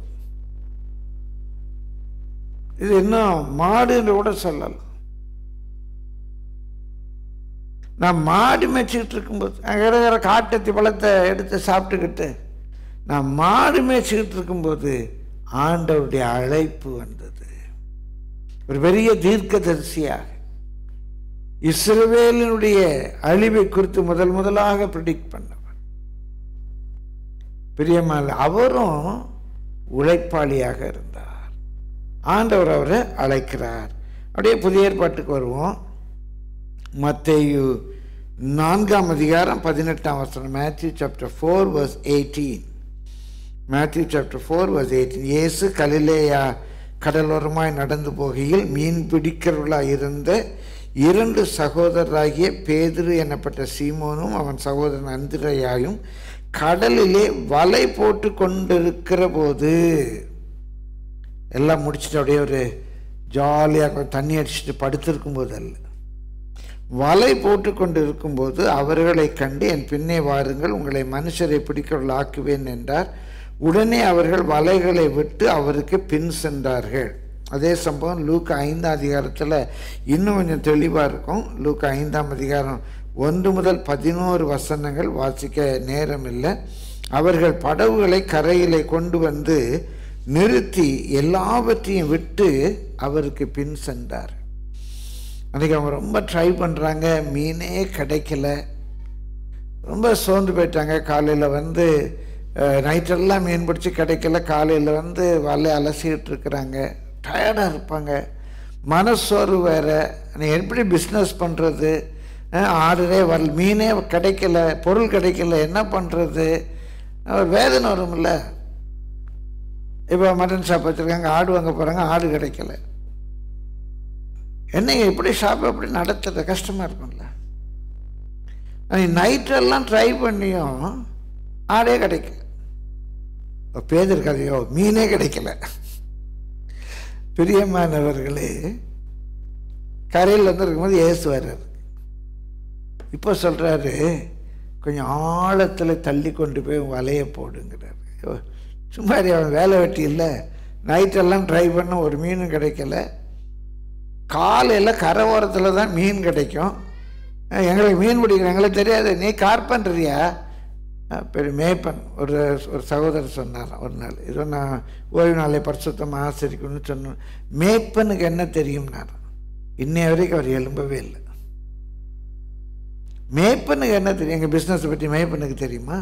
இது இன்னும் என்று கூட சொல்லலாம். நான் மாடு மேய்ச்சிக்கிட்டு இருக்கும்போது அங்கே இருக்கிற காட்டத்தி பழத்தை எடுத்து சாப்பிட்டுக்கிட்டு நான் மாடு மேய்ச்சிக்கிட்டு இருக்கும்போது ஆண்டவருடைய அழைப்பு வந்தது. ஒரு பெரிய தீர்க்கதரிசியாக. இஸ்ரவேலினுடைய அழிவை குறித்து முதல் முதலாக ப்ரிடிக்ட் பண்ணவர். பிரியமான அவரும் உழைப்பாளியாக இருந்தார். ஆண்டவர் அவரை அழைக்கிறார். அப்படியே புதிய ஏற்பாட்டுக்கு வருவோம். மத்தேயு நான்காம் அதிகாரம் பதினெட்டாம் வசனம் Matthew chapter four verse eighteen Matthew chapter four verse eighteen இயேசு கலிலேயா கடலோரமாய் நடந்து போகையில் மீன் பிடிக்கிறவர்களாக இருந்த இரண்டு சகோதரராகிய பேதுரு எனப்பட்ட சீமோனும் அவன் சகோதரன் அந்திரையாயும் கடலிலே வலை போட்டு கொண்டிருக்கிற போது எல்லாம் முடிச்சுட்டு அப்படியே ஒரு ஜாலியாக தண்ணி அடிச்சுட்டு படுத்திருக்கும் போது அல்ல வலை போட்டு கொண்டு இருக்கும்போது அவர்களை கண்டு என் பின்னே வாருங்கள் உங்களை மனுஷரை பிடிக்கொள்ள ஆக்குவேன் என்றார். உடனே அவர்கள் வலைகளை விட்டு அவருக்கு பின் சென்றார்கள். அதே சம்பவம் லூக் ஐந்தாம் அதிகாரத்தில் இன்னும் கொஞ்சம் தெளிவாக இருக்கும். லூக் ஐந்தாம் அதிகாரம் ஒன்று முதல் பதினோரு வசனங்கள் வாசிக்க நேரம் இல்லை. அவர்கள் படகுகளை கரையிலே கொண்டு வந்து நிறுத்தி எல்லாவற்றையும் விட்டு அவருக்கு பின் சென்றார். அன்றைக்கி அவங்க ரொம்ப ட்ரை பண்ணுறாங்க மீனே கிடைக்கல. ரொம்ப சோர்ந்து போயிட்டாங்க. காலையில் வந்து நைட்டெல்லாம் மீன் பிடிச்சி கிடைக்கல. காலையில் வந்து வலை அலசிக்கிட்டு இருக்கிறாங்க. டயர்டாக இருப்பாங்க. மனசோர்வு வேறு. நீ எப்படி பிஸ்னஸ் பண்ணுறது ஆர்டரே வரல. மீனே கிடைக்கல பொருள் கிடைக்கல. என்ன பண்ணுறது வேதனை வரும்ல. இப்போ மட்டன் ஷாப் வச்சுருக்காங்க ஆடு வாங்க போகிறாங்க ஆடு கிடைக்கல. என்னங்க இப்படி ஷாப் எப்படி நடத்துறது? கஷ்டமாக இருக்கும்ல. நைட்டெல்லாம் ட்ரை பண்ணியும் ஆடே கிடைக்கல. பேதர் கதையோ மீனே கிடைக்கல. பிரியமானவர்களே கரையில் வந்து இருக்கும்போது ஏசு வர்றாரு. இப்போ சொல்கிறாரு கொஞ்சம் ஆழத்தில் தள்ளி கொண்டு போய் வலையை போடுங்கிறாரு. சும்மா அவன் வேலை வெட்டி இல்லை. நைட்டெல்லாம் ட்ரை பண்ண ஒரு மீனும் கிடைக்கல. காலையில் கரை ஓரத்தில் தான் மீன் கிடைக்கும். எங்களுக்கு மீன் பிடிக்கிற எங்களுக்கு தெரியாது. நீ கார்பன்றியா பெரிய மேய்ப்பன் ஒரு ஒரு சகோதரர் சொன்னார் ஒரு நாள். இதோ நான் ஓய்வு நாளை பரிசுத்தமாக ஆசிரிக்கணும்னு சொன்னேன் மேய்ப்பனுக்கு என்ன தெரியும்னார். இன்னைய வரைக்கும் அவர் எலும்பவே இல்லை. மேய்ப்பனுக்கு என்ன தெரியும்? எங்கள் பிஸ்னஸை பற்றி மேய்ப்பனுக்கு தெரியுமா?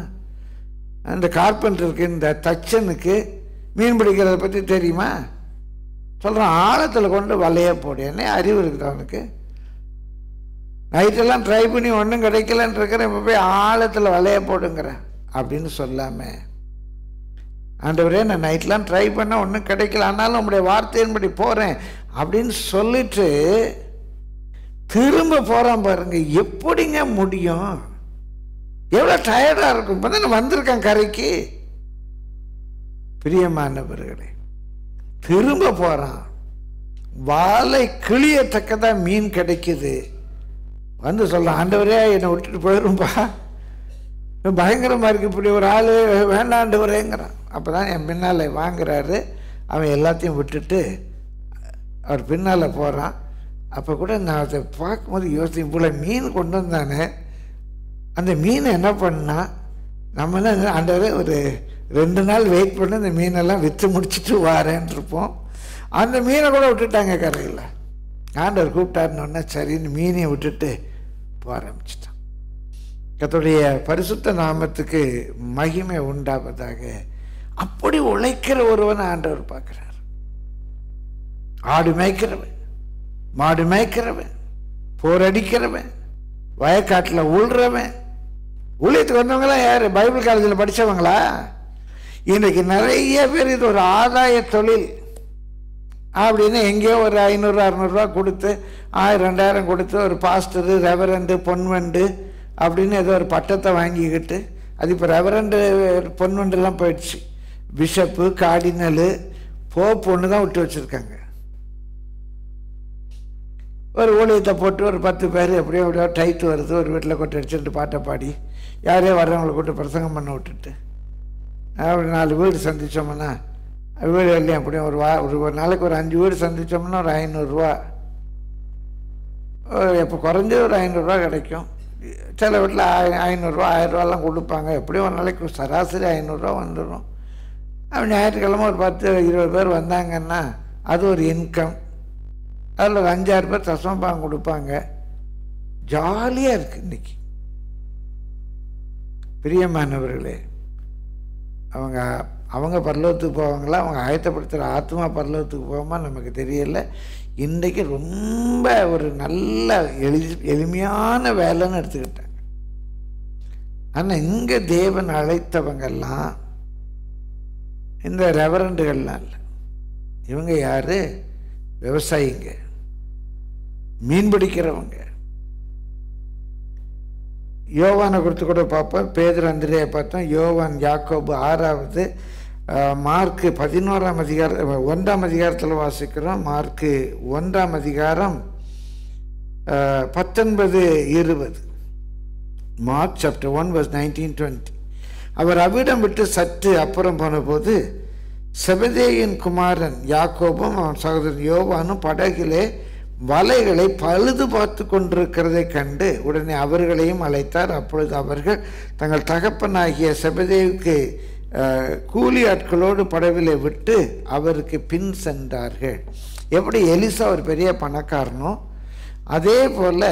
அந்த கார்பெண்டருக்கு இந்த தச்சனுக்கு மீன் பிடிக்கிறத பற்றி தெரியுமா? சொல்கிறான் ஆழத்தில் கொண்டு வலைய போடு. என்ன அறிவு இருக்குது அவனுக்கு? நைட்டெல்லாம் ட்ரை பண்ணி ஒன்றும் கிடைக்கலன்னு இருக்கிறேன் இப்போ போய் ஆழத்தில் வலைய போடுங்கிறேன் அப்படின்னு சொல்லாமல் ஆண்டவரே நான் நைட்லாம் ட்ரை பண்ண ஒன்றும் கிடைக்கல ஆனாலும் உங்களுடைய வார்த்தையின்படி போகிறேன் அப்படின்னு சொல்லிட்டு திரும்ப போகிறான் பாருங்க. எப்படிங்க முடியும்? எவ்வளோ டயர்டாக இருக்கும். இப்போ தான் வந்திருக்கேன் கரைக்கு. பிரியமானவர்களே திரும்ப போகிறான் வாழை கிளியத்தக்கதான் மீன் கிடைக்குது. வந்து சொல்கிறான் ஆண்டவரே என்னை விட்டுட்டு போயிடும்பா பயங்கரமாக இருக்கு. இப்படி ஒரு ஆள் வேண்டாண்டவரேங்கிறான். அப்போ தான் என் பின்னால் வாங்குறாரு. அவன் எல்லாத்தையும் விட்டுட்டு அவர் பின்னால் போகிறான் அப்போ கூட நான் அதை பார்க்கும்போது யோசித்தேன் இவ்வளோ மீன் கொண்டு வந்தானே. அந்த மீனை என்ன பண்ணால் நம்ம ஆண்டவர் ஒரு ரெண்டு நாள் வெயிட் பண்ணி அந்த மீனெல்லாம் விற்று முடிச்சுட்டு வாரேன்னு இருப்போம் அந்த மீனை கூட விட்டுட்டாங்க கரையில். ஆண்டவர் கூப்பிட்டாருன்னொன்னே சரின்னு மீனையும் விட்டுட்டு போக ஆரம்பிச்சிட்டான் கத்துடைய பரிசுத்த நாமத்துக்கு மகிமை உண்டாவதாக அப்படி உழைக்கிற ஒருவனை ஆண்டவர் பார்க்குறார். ஆடு மேய்க்கிறவன் மாடு மேய்க்கிறவன் போரடிக்கிறவன் வயக்காட்டில் உள்றவன் ஊழியத்துக்கு வந்தவங்களாம் யார்? பைபிள் காலேஜில் படித்தவங்களா இன்றைக்கி நிறைய பேர் இது ஒரு ஆதாய தொழில். அப்படின்னு எங்கேயோ ஒரு ஐநூறு அறநூறுரூவா கொடுத்து ஆயிரம் ரெண்டாயிரம் கொடுத்து ஒரு பாஸ்டரு ரெவரண்டு பொன்வண்டு அப்படின்னு ஏதோ ஒரு பட்டத்தை வாங்கிக்கிட்டு அது இப்போ ரெவரண்டு பொன்வண்டுலாம் போயிடுச்சு. பிஷப்பு கார்டினலு போப் ஒன்று தான் விட்டு வச்சுருக்காங்க. ஒரு ஊழியத்தை போட்டு ஒரு பத்து பேர் எப்படியோ எப்படியோ டைட்டு வருது ஒரு வீட்டில் கொட்டு அடிச்சுட்டு பாட்டை பாடி. யாரையோ வர்றவங்களை கூட்டு பிரசங்கம் பண்ண விட்டுட்டு. ஒரு நாலு வீடு சந்தித்தோம்னா வீடு இல்லையா அப்படியும் ஒரு வா ஒரு ஒரு நாளைக்கு ஒரு அஞ்சு வீடு சந்தித்தோம்னா ஒரு ஐநூறுரூவா எப்போ குறைஞ்சது ஒரு ஐநூறுரூவா கிடைக்கும். சில வீட்டில் ஐநூறுரூவா ஆயிரரூவாலாம் கொடுப்பாங்க. எப்படியும் ஒரு நாளைக்கு சராசரி ஐநூறுரூவா வந்துடும் அப்படி ஞாயிற்றுக்கிழமை ஒரு பத்து இருபது பேர் வந்தாங்கன்னா அது ஒரு இன்கம். அதில் ஒரு அஞ்சாறு பேர் தசமபாகம் கொடுப்பாங்க. ஜாலியாக இருக்குது இன்றைக்கி பிரியமானவர்களே அவங்க அவங்க பரலோகத்துக்கு போவாங்களா? அவங்க ஆயத்தப்படுத்துகிற ஆத்மா பரலோகத்துக்கு போகாம? நமக்கு தெரியல. இன்றைக்கு ரொம்ப ஒரு நல்ல எளி எளிமையான வேலைன்னு எடுத்துக்கிட்டாங்க. ஆனால் இங்கே தேவன் அழைத்தவங்கெல்லாம் இந்த ரெவரண்டுகள்லாம் இல்லை. இவங்க யார்? விவசாயிங்க. மீன் பிடிக்கிறவங்க. யோவானை குறித்து கூட பார்ப்போம். பேதர் அந்திரையை பார்த்தோம். யோவான் யாக்கோபு ஆறாவது மார்க்கு பதினோராம் அதிகார ஒன்றாம் அதிகாரத்தில் வாசிக்கிறோம். மார்க்கு ஒன்றாம் அதிகாரம் பத்தொன்பது இருபது. Mark chapter one verse nineteen twenty அவர் அவ்விடம் விட்டு சற்று அப்புறம் போனபோது செபதேயின் குமாரன் யாக்கோபும் அவன் சகோதரன் யோவானும் படகிலே வலைகளை பழுது பார்த்து கொண்டிருக்கிறதை கண்டு உடனே அவர்களையும் அழைத்தார். அப்பொழுது அவர்கள் தங்கள் தகப்பனாகிய செபதேவுக்கு கூலி ஆட்களோடு படவிலை விட்டு அவருக்கு பின் சென்றார்கள். எப்படி எலிசா ஒரு பெரிய பணக்காரனோ அதே போல்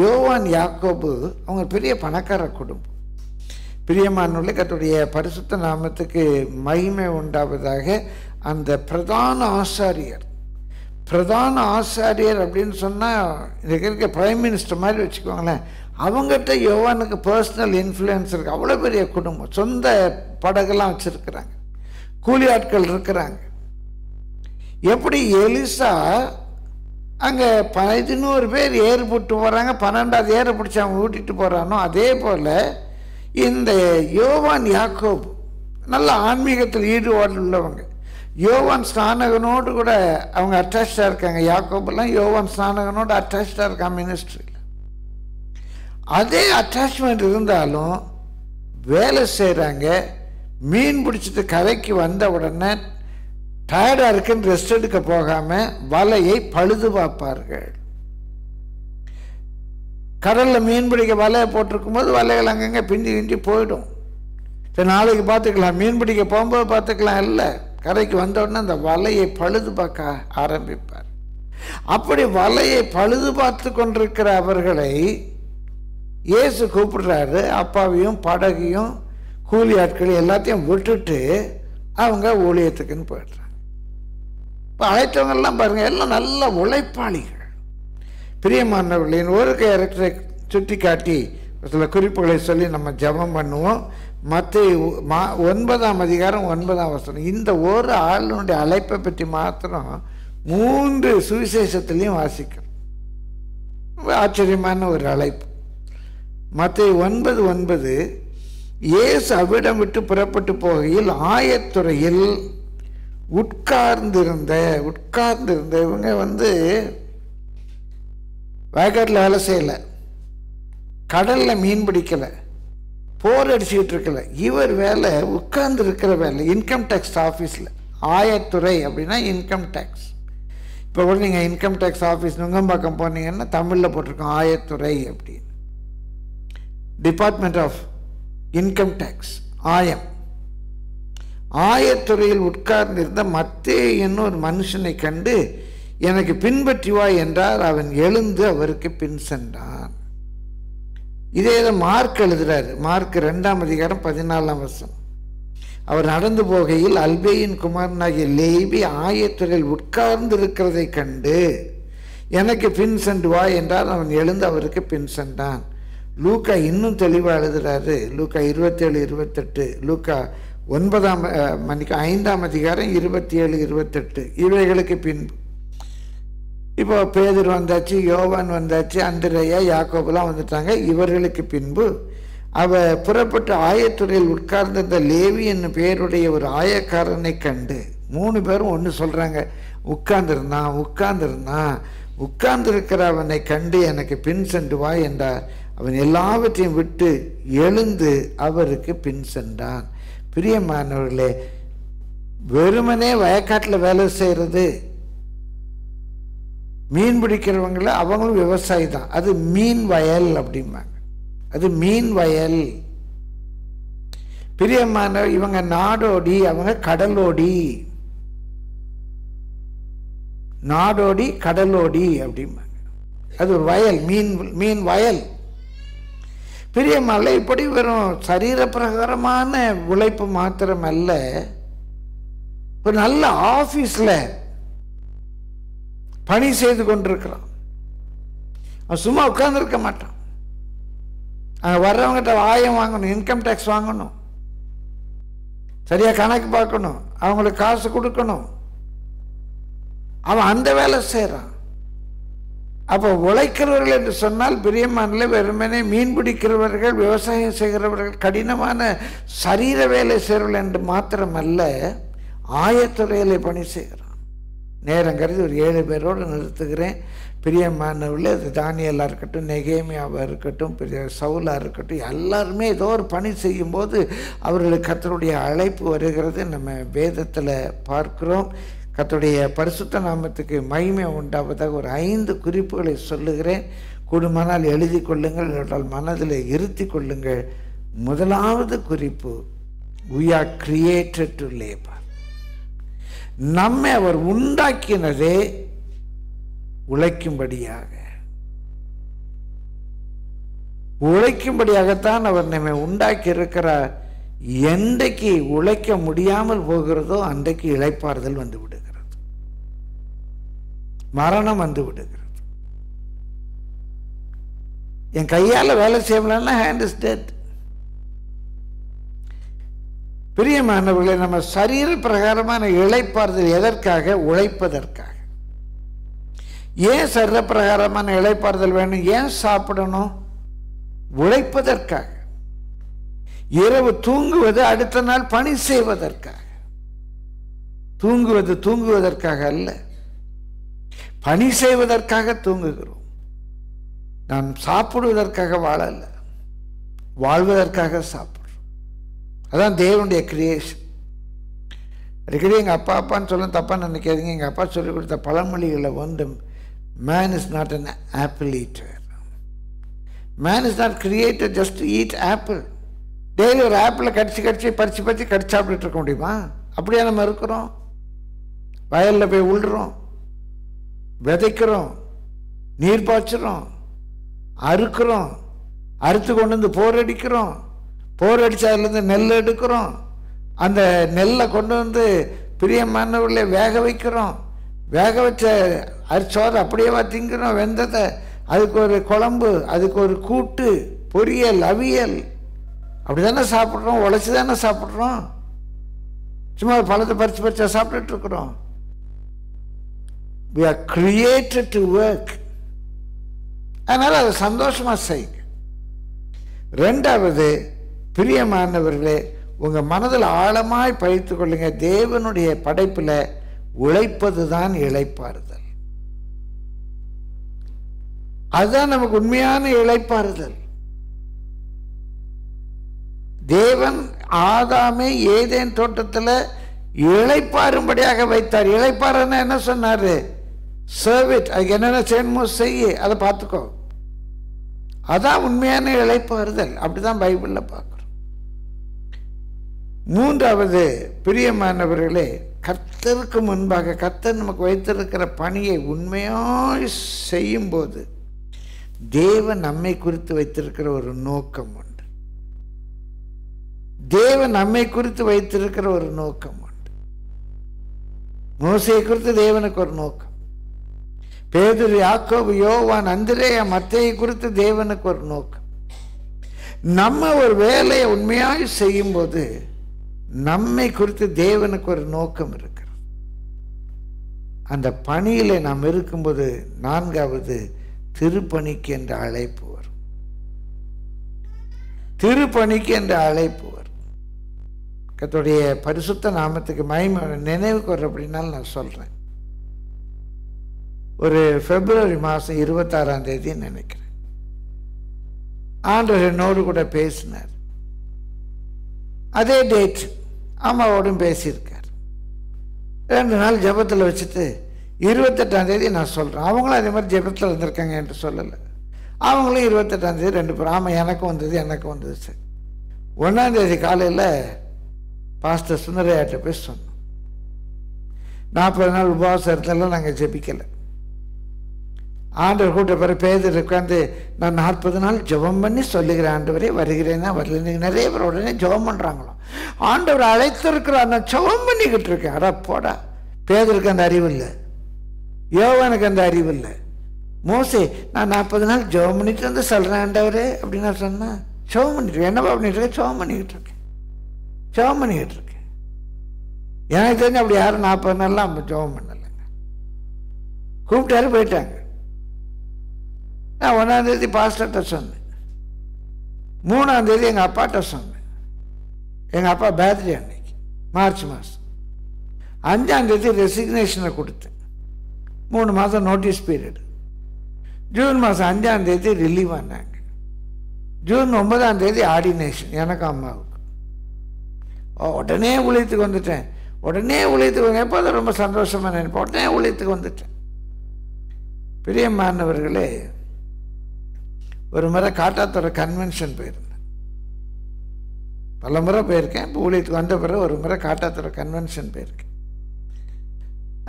யோவான் யாக்கோபு அவங்க பெரிய பணக்கார குடும்பம். பிரியமானுள்ள கத்துடைய பரிசுத்த நாமத்துக்கு மகிமை உண்டாவதாக அந்த பிரதான ஆசாரியர் பிரதான ஆசாரியர் அப்படின்னு சொன்னால் இன்றைக்கு இருக்க பிரைம் மினிஸ்டர் மாதிரி வச்சுக்கோங்களேன். அவங்ககிட்ட யோவானுக்கு பர்சனல் இன்ஃப்ளூயன்ஸ் இருக்குது அவ்வளோ பெரிய குடும்பம். சொந்த படகெல்லாம் வச்சுருக்கிறாங்க. கூலி ஆட்கள் இருக்கிறாங்க. எப்படி எலிசா அங்கே பதினோரு பேர் ஏறு போட்டு போகிறாங்க பன்னெண்டாவது ஏறு பிடிச்சி அவங்க ஊட்டிட்டு போகிறானோ அதே போல் இந்த யோவான் யாக்கோப் நல்ல ஆன்மீகத்தில் ஈடுபாடு உள்ளவங்க யோவான் ஸ்நானகனோடு கூட அவங்க அட்டாச்சாக இருக்காங்க. யாக்கோபெல்லாம் யோவான் ஸ்நானகனோடு அட்டாச்சாக இருக்காங்க மினிஸ்ட்ரியில் அதே அட்டாச்மெண்ட் இருந்தாலும் வேலை செய்கிறாங்க மீன் பிடிச்சிட்டு கரைக்கு வந்த உடனே டயர்டாக இருக்குன்னு ரெஸ்ட் எடுக்க போகாமல் வலையை பழுது பார்ப்பார்கள். கடலில் மீன் பிடிக்க வலையை போட்டிருக்கும் போது வலைகள் அங்கங்கே பிஞ்சி கிஞ்சி போயிடும். சரி நாளைக்கு பார்த்துக்கலாம். மீன் பிடிக்க போகும்போது பார்த்துக்கலாம். இல்லை. கரைக்கு வந்தோடனே அந்த வலையை பழுது பார்க்க ஆரம்பிப்பார். அப்படி வலையை பழுது பார்த்து கொண்டிருக்கிற அவர்களை இயேசு கூப்பிடுறாரு. அப்பாவையும் படகையும் கூலி ஆட்கள் எல்லாத்தையும் விட்டுட்டு அவங்க ஊழியத்துக்குன்னு போயிடுறாங்க. இப்போ அழைத்தவங்கெல்லாம் பாருங்கள் எல்லாம் நல்ல உழைப்பாளிகள். பிரியமானவர்களின் ஒரு கேரக்டரை சுட்டி காட்டி சில குறிப்புகளை சொல்லி நம்ம ஜெபம் பண்ணுவோம். மற்ற மா ஒன்பதாம் அதிகாரம் ஒன்பதாம் வசனம். இந்த ஒரு ஆளுனுடைய அழைப்பை பற்றி மாத்திரம் மூன்று சுவிசேஷத்துலேயும் வாசிக்கிறோம். ஆச்சரியமான ஒரு அழைப்பு. மற்ற ஒன்பது ஒன்பது இயேசு அவ்விடம் விட்டு புறப்பட்டு போகையில் ஆயத்துறையில் உட்கார்ந்திருந்த உட்கார்ந்திருந்த இவங்க வந்து வயக்காட்டில் வேலை செய்யலை. கடலில் மீன் பிடிக்கலை. போர் அடிச்சுக்கிட்டு இருக்கல. இவர் வேலை உட்கார்ந்து இருக்கிற வேலை. இன்கம் டேக்ஸ் ஆஃபீஸில் ஆயத்துறை அப்படின்னா இன்கம் டேக்ஸ் இப்போ கூட நீங்கள் இன்கம் டேக்ஸ் ஆஃபீஸ் நுங்கம்பாக்கம் போனீங்கன்னா தமிழில் போட்டிருக்கோம் ஆயத்துறை அப்படின்னு. டிபார்ட்மெண்ட் ஆஃப் இன்கம் டேக்ஸ் ஆயம். ஆயத்துறையில் உட்கார்ந்திருந்த மத்தே இன்னொரு மனுஷனை கண்டு எனக்கு பின்பற்றி வா என்றார். அவன் எழுந்து அவருக்கு பின் சென்றான். இதே தான் மார்க் எழுதுறாரு. மார்க் ரெண்டாம் அதிகாரம் பதினாலாம் வருஷம் அவர் நடந்து போகையில் அல்பேயின் குமாரனாகிய லேபி ஆயத்துறையில் உட்கார்ந்து இருக்கிறதை கண்டு எனக்கு பின் சென்று வா என்றால் அவன் எழுந்து அவருக்கு பின் சென்றான். லூக்கா இன்னும் தெளிவாக எழுதுறாரு. லூக்கா இருபத்தேழு இருபத்தெட்டு லூக்கா ஒன்பதாம் மணிக்கு ஐந்தாம் அதிகாரம் இருபத்தி ஏழு இருபத்தெட்டு. இவைகளுக்கு பின் இப்போ பேதர் வந்தாச்சு யோவான் வந்தாச்சு அந்திரையா யாக்கோபெல்லாம் வந்துட்டாங்க. இவர்களுக்கு பின்பு அவ புறப்பட்டு ஆயத்துறையில் உட்கார்ந்திருந்த லேவி என்னும் பெயருடைய ஒரு ஆயக்காரனை கண்டு மூணு பேரும் ஒன்று சொல்கிறாங்க உட்கார்ந்துருந்தான் உட்கார்ந்துருந்தான் உட்கார்ந்திருக்கிற அவனை கண்டு எனக்கு பின் சென்று வா என்றார். அவன் எல்லாவற்றையும் விட்டு எழுந்து அவருக்கு பின் சென்றான். பிரியமானவர்களே வெறுமனே வயக்காட்டில் வேலை செய்கிறது மீன் பிடிக்கிறவங்கள அவங்களும் விவசாயி தான். அது மீன் வயல் அப்படிம்பாங்க. அது மீன் வயல். பிரியமான இவங்க நாடோடி அவங்க கடலோடி. நாடோடி கடலோடி அப்படிம்பாங்க. அது ஒரு வயல் மீன் மீன் வயல். பிரியமல்ல இப்படி வெறும் சரீரப்பிரகாரமான உழைப்பு மாத்திரம் அல்ல ஒரு நல்ல ஆஃபீஸில் பணி செய்து கொண்டிருக்கிறான். அவன் சும்மா உட்கார்ந்துருக்க மாட்டான். அங்கே வர்றவங்ககிட்ட ஆயம் வாங்கணும் இன்கம் டேக்ஸ் வாங்கணும். சரியாக கணக்கு பார்க்கணும் அவங்களுக்கு காசு கொடுக்கணும். அவன் அந்த வேலை செய்கிறான் அப்போ உழைக்கிறவர்கள் என்று சொன்னால் பிரியமானில் வெறுமனே மீன் பிடிக்கிறவர்கள் விவசாயம் செய்கிறவர்கள் கடினமான சரீர வேலை செய்கிறவர்கள் என்று மாத்திரமல்ல ஆயத்துறையிலே பணி செய்கிறான். நேரம் கருதி ஒரு ஏழு பேரோடு நிறுத்துகிறேன். பிரியமானவர்களே அது தானியலாக இருக்கட்டும் நெகேமியாவாக இருக்கட்டும் பெரிய சவுலாக இருக்கட்டும் எல்லாருமே ஏதோ ஒரு பணி செய்யும்போது அவர்களுக்கு கத்தருடைய அழைப்பு வருகிறது. நம்ம வேதத்தில் பார்க்கிறோம். கத்தருடைய பரிசுத்த நாமத்துக்கு மகிமை உண்டாவதாக ஒரு ஐந்து குறிப்புகளை சொல்லுகிறேன். கூடுமானால் எழுதி கொள்ளுங்கள் என்றால் மனதில் இருத்தி கொள்ளுங்கள். முதலாவது குறிப்பு we are created to labour நம்மை அவர் உண்டாக்கினதே உழைக்கும்படியாக. உழைக்கும்படியாகத்தான் அவர் நம்மை உண்டாக்கி இருக்கிறார் என்றைக்கு உழைக்க முடியாமல் போகிறதோ அன்றைக்கு இளைப்பாறுதல் வந்து விடுகிறது. மரணம் வந்து விடுகிறது. என் கையால் வேலை செய்யலன்னா ஹேண்ட் இஸ் டெட் பிரியமானவர்களை நம்ம சரீர பிரகாரமான இழைப்பாறுதல் எதற்காக? உழைப்பதற்காக. ஏன் சரீர பிரகாரமான இழைப்பாறுதல் வேணும்? ஏன் சாப்பிடணும்? உழைப்பதற்காக. இரவு தூங்குவது அடுத்த நாள் பணி செய்வதற்காக. தூங்குவது தூங்குவதற்காக அல்ல. பணி செய்வதற்காக தூங்குகிறோம். நாம் சாப்பிடுவதற்காக வாழல வாழ்வதற்காக சாப்பிடும் அதான் தேவனுடைய கிரியேஷன் அடிக்கடி எங்கள் அப்பா அப்பான்னு சொல்ல தப்பாக நினைக்காதீங்க. எங்கள் அப்பா சொல்லிக் கொடுத்த பழமொழிகளில் வந்து man is not an apple eater man is not created just to eat apple daily ஒரு ஆப்பிளை கடிச்சு கடிச்சு பறிச்சு பறிச்சு கடிச்சு சாப்பிட்டுட்டு இருக்க முடியுமா? அப்படியே நம்ம இருக்கிறோம்? வயலில் போய் உள்றோம் விதைக்கிறோம். நீர் பாய்ச்சுறோம். அறுக்கிறோம். அறுத்து கொண்டு வந்து போர் அடிக்கிறோம். போர் அடிச்சு அதுலேருந்து நெல் எடுக்கிறோம். அந்த நெல்லை கொண்டு வந்து பிரியமானவர்களே வேக வைக்கிறோம். வேக வச்ச அரிசோறு அப்படியேவா திங்கிறோம். வெந்ததை அதுக்கு ஒரு குழம்பு அதுக்கு ஒரு கூட்டு பொரியல் அவியல். அப்படி தானே சாப்பிட்றோம். உழைச்சி தானே சாப்பிட்றோம். சும்மா பழத்தை பறித்து பறிச்சா சாப்பிட்டுட்டு இருக்கிறோம். We க்ரியேட்டட் டு ஒர்க் அதனால் அதை சந்தோஷமாக செய்யுங்க. ரெண்டாவது பிரியமானவர்களே உங்கள் மனதில் ஆழமாய் பழித்து கொள்ளுங்க. தேவனுடைய படைப்பில் உழைப்பது தான் இழைப்பாறுதல் அதுதான் நமக்கு உண்மையான இழைப்பாறுதல் தேவன் ஆதாமே ஏதேன் தோட்டத்தில் இழைப்பாரும்படியாக வைத்தார். இழைப்பாருன்னு என்ன சொன்னார்? சர்விட் அதுக்கு என்னென்ன செய்யணுமோ செய்ய. அதை பார்த்துக்கோ. அதான் உண்மையான இழைப்பாறுதல் அப்படிதான் பைபிளில் பார்க்குறோம். மூன்றாவது பிரியமானவர்களே கர்த்தருக்கு முன்பாக கர்த்தர் நமக்கு வைத்திருக்கிற பணியை உண்மையாய் செய்யும்போது தேவன் நம்மை குறித்து வைத்திருக்கிற ஒரு நோக்கம் உண்டு. தேவன் நம்மை குறித்து வைத்திருக்கிற ஒரு நோக்கம் உண்டு. மோசையை குறித்து தேவனுக்கு ஒரு நோக்கம். பேதுரு யாக்கோபு யோவான் அந்திரேய மத்தையை குறித்து தேவனுக்கு ஒரு நோக்கம். நம்ம ஒரு வேலையை உண்மையாக செய்யும்போது நம்மை குறித்து தேவனுக்கு ஒரு நோக்கம் இருக்கிறது. அந்த பணியில் நாம் இருக்கும்போது நான்காவது திருப்பணிக்கு என்ற அழைப்பு வரும். திருப்பணிக்கு என்ற அழைப்பு வரும். கத்துடைய பரிசுத்த நாமத்துக்கு மகிமை நினைவுக்கு வர அப்படின்னாலும் நான் சொல்கிறேன் ஒரு பிப்ரவரி மாதம் இருபத்தாறாம் தேதி நினைக்கிறேன். ஆண்டவர் என்னோடு கூட பேசினார். அதே டேட் அம்மாவோடும் பேசியிருக்கார். ரெண்டு நாள் ஜெபத்தில் வச்சுட்டு இருபத்தெட்டாம் தேதி நான் சொல்கிறேன் அவங்களும் அதே மாதிரி ஜெபத்தில் இருந்திருக்காங்க என்று சொல்லலை. அவங்களும் இருபத்தெட்டாம் தேதி ரெண்டு பேரும் ஆமாம் எனக்கும் வந்தது எனக்கும் வந்தது சார். ஒன்றாந்தேதி காலையில் பாஸ்டர் சுந்தரையாட்ட போய் சொன்னோம். நாற்பது நாள் உபவாசம் நாங்கள் ஜெபிக்கலை. ஆண்டவர் கூட்ட பிற பேதர் உட்காந்து நான் நாற்பது நாள் ஜெபம் பண்ணி சொல்லுகிறேன் ஆண்டவரே வருகிறேன்னா வரல நிறைய பேர் உடனே ஜெபம் பண்ணுறாங்களோ ஆண்டவர் அழைத்திருக்கிறார் நான் ஜெபம் பண்ணிக்கிட்டு இருக்கேன். அடா போடா. பேதருக்கு அந்த அறிவு இல்லை. யோவானுக்கு அந்த அறிவு இல்லை. மோசே நான் நாற்பது நாள் ஜெபம் பண்ணிட்டு வந்து சொல்கிறேன் ஆண்டவரே அப்படின்னு நான் சொன்னேன் ஜெபம் பண்ணிட்டு என்னப்பா பண்ணிட்டு இருக்கேன் ஜெபம் பண்ணிக்கிட்டு இருக்கேன். ஜெபம் பண்ணிக்கிட்டு இருக்கேன். எனக்கு தெரிஞ்சு அப்படி யாரும் நாற்பது நாள்லாம் ஜெபம் பண்ணலைங்க. கூப்பிட்டாரு போயிட்டாங்க. நான் ஒன்றாந்தேதி பாஸ்டர்கிட்ட சொன்னேன். மூணாந்தேதி எங்கள் அப்பாட்ட சொன்னேன். எங்கள் அப்பா பேர்த்டே அன்னைக்கு மார்ச் மாதம் அஞ்சாந்தேதி ரெசிக்னேஷனை கொடுத்தேன். மூணு மாதம் நோட்டீஸ் பீரியடு ஜூன் மாதம் அஞ்சாந்தேதி ரிலீவ் ஆனாங்க. ஜூன் ஒன்பதாம் தேதி ஆர்டினேஷன் எனக்கு அம்மாவுக்கு. உடனே ஊழியத்துக்கு வந்துட்டேன். உடனே ஊழியத்துக்கு வந்து எப்போ ரொம்ப சந்தோஷமாக நினைப்பேன். உடனே ஊழியத்துக்கு வந்துட்டேன். பிரியமானவர்களே ஒரு முறை காட்டாத்துறை கன்வென்ஷன் போயிருந்தேன். பல முறை போயிருக்கேன். இப்போ ஊழியத்துக்கு வந்த பிறகு ஒரு முறை காட்டாத்துறை கன்வென்ஷன் போயிருக்கேன்.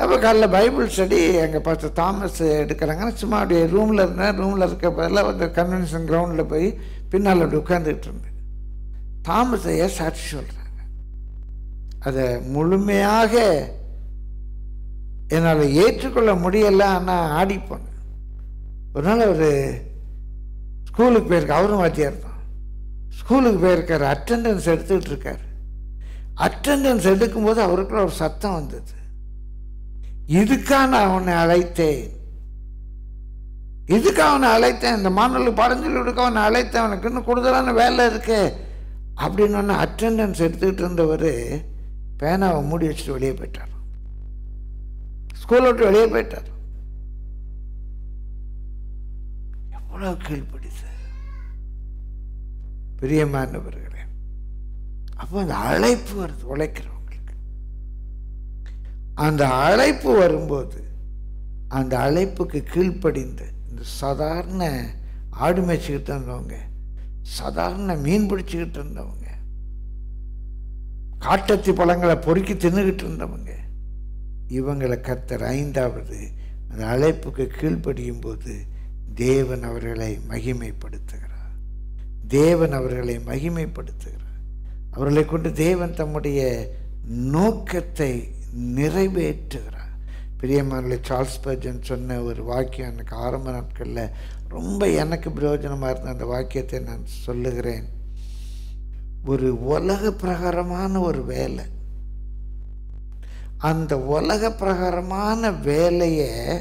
அப்போ காலைல பைபிள் ஸ்டடி எங்கள் பார்த்து தாமஸ் எடுக்கிறாங்கன்னு சும்மா அப்படியே ரூமில் இருந்தேன். ரூமில் இருக்க பதிலாக வந்து கன்வென்ஷன் கிரவுண்டில் போய் பின்னால் அப்படி உட்காந்துக்கிட்டு இருந்தேன். தாமஸை ஐயா சாட்சி சொல்கிறாங்க அதை முழுமையாக என்னால் ஏற்றுக்கொள்ள முடியலை. ஆனால் ஆடிப்போங்க ஒரு நாள் ஒரு ஸ்கூலுக்கு போயிருக்க அவரும் வாத்தியார் தான். ஸ்கூலுக்கு போயிருக்கார் அட்டண்டன்ஸ் எடுத்துக்கிட்டு இருக்கார். அட்டெண்டன்ஸ் எடுக்கும்போது அவருக்குள்ள ஒரு சத்தம் வந்தது. இதுக்காக நான் அவனை அழைத்தேன். இதுக்கு அவனை அழைத்தேன். இந்த மாணவர்களுக்கு பாடம் கொடுக்க அவனை அழைத்தேன். அவனுக்கு இன்னும் கூடுதலான வேலை இருக்கு. அப்படின்னு ஒன்று அட்டெண்டன்ஸ் எடுத்துக்கிட்டு இருந்தவர் பேனாவை மூடி வச்சுட்டு வெளியே போயிட்டார் ஸ்கூலை விட்டு வெளியே போயிட்டார் எவ்வளோ கீழ்ப்படி சார் பிரியமானவர்களே அப்போ அந்த அழைப்பு வருது உழைக்கிறவங்களுக்கு. அந்த அழைப்பு வரும்போது அந்த அழைப்புக்கு கீழ்ப்படிந்த இந்த சாதாரண ஆடு மேய்ச்சிக்கிட்டு இருந்தவங்க சாதாரண மீன் பிடிச்சிக்கிட்டு இருந்தவங்க காட்டத்தி பழங்களை பொறுக்கி தின்னுக்கிட்டு இருந்தவங்க இவங்களை கத்தர் ஐந்தாவது அந்த அழைப்புக்கு கீழ்ப்படியும் போது தேவன் அவர்களை மகிமைப்படுத்துகிறார். தேவன் அவர்களை மகிமைப்படுத்துகிறார். அவர்களை கொண்டு தேவன் தம்முடைய நோக்கத்தை நிறைவேற்றுகிறார். பிரியமானல சார்ல்ஸ் பர்ஜன் சொன்ன ஒரு வாக்கியம் எனக்கு ஆரம்ப நாட்களில் ரொம்ப எனக்கு பிரயோஜனமாக இருந்த அந்த வாக்கியத்தை நான் சொல்லுகிறேன். ஒரு உலக பிரகாரமான ஒரு வேலை. அந்த உலக பிரகாரமான வேலையை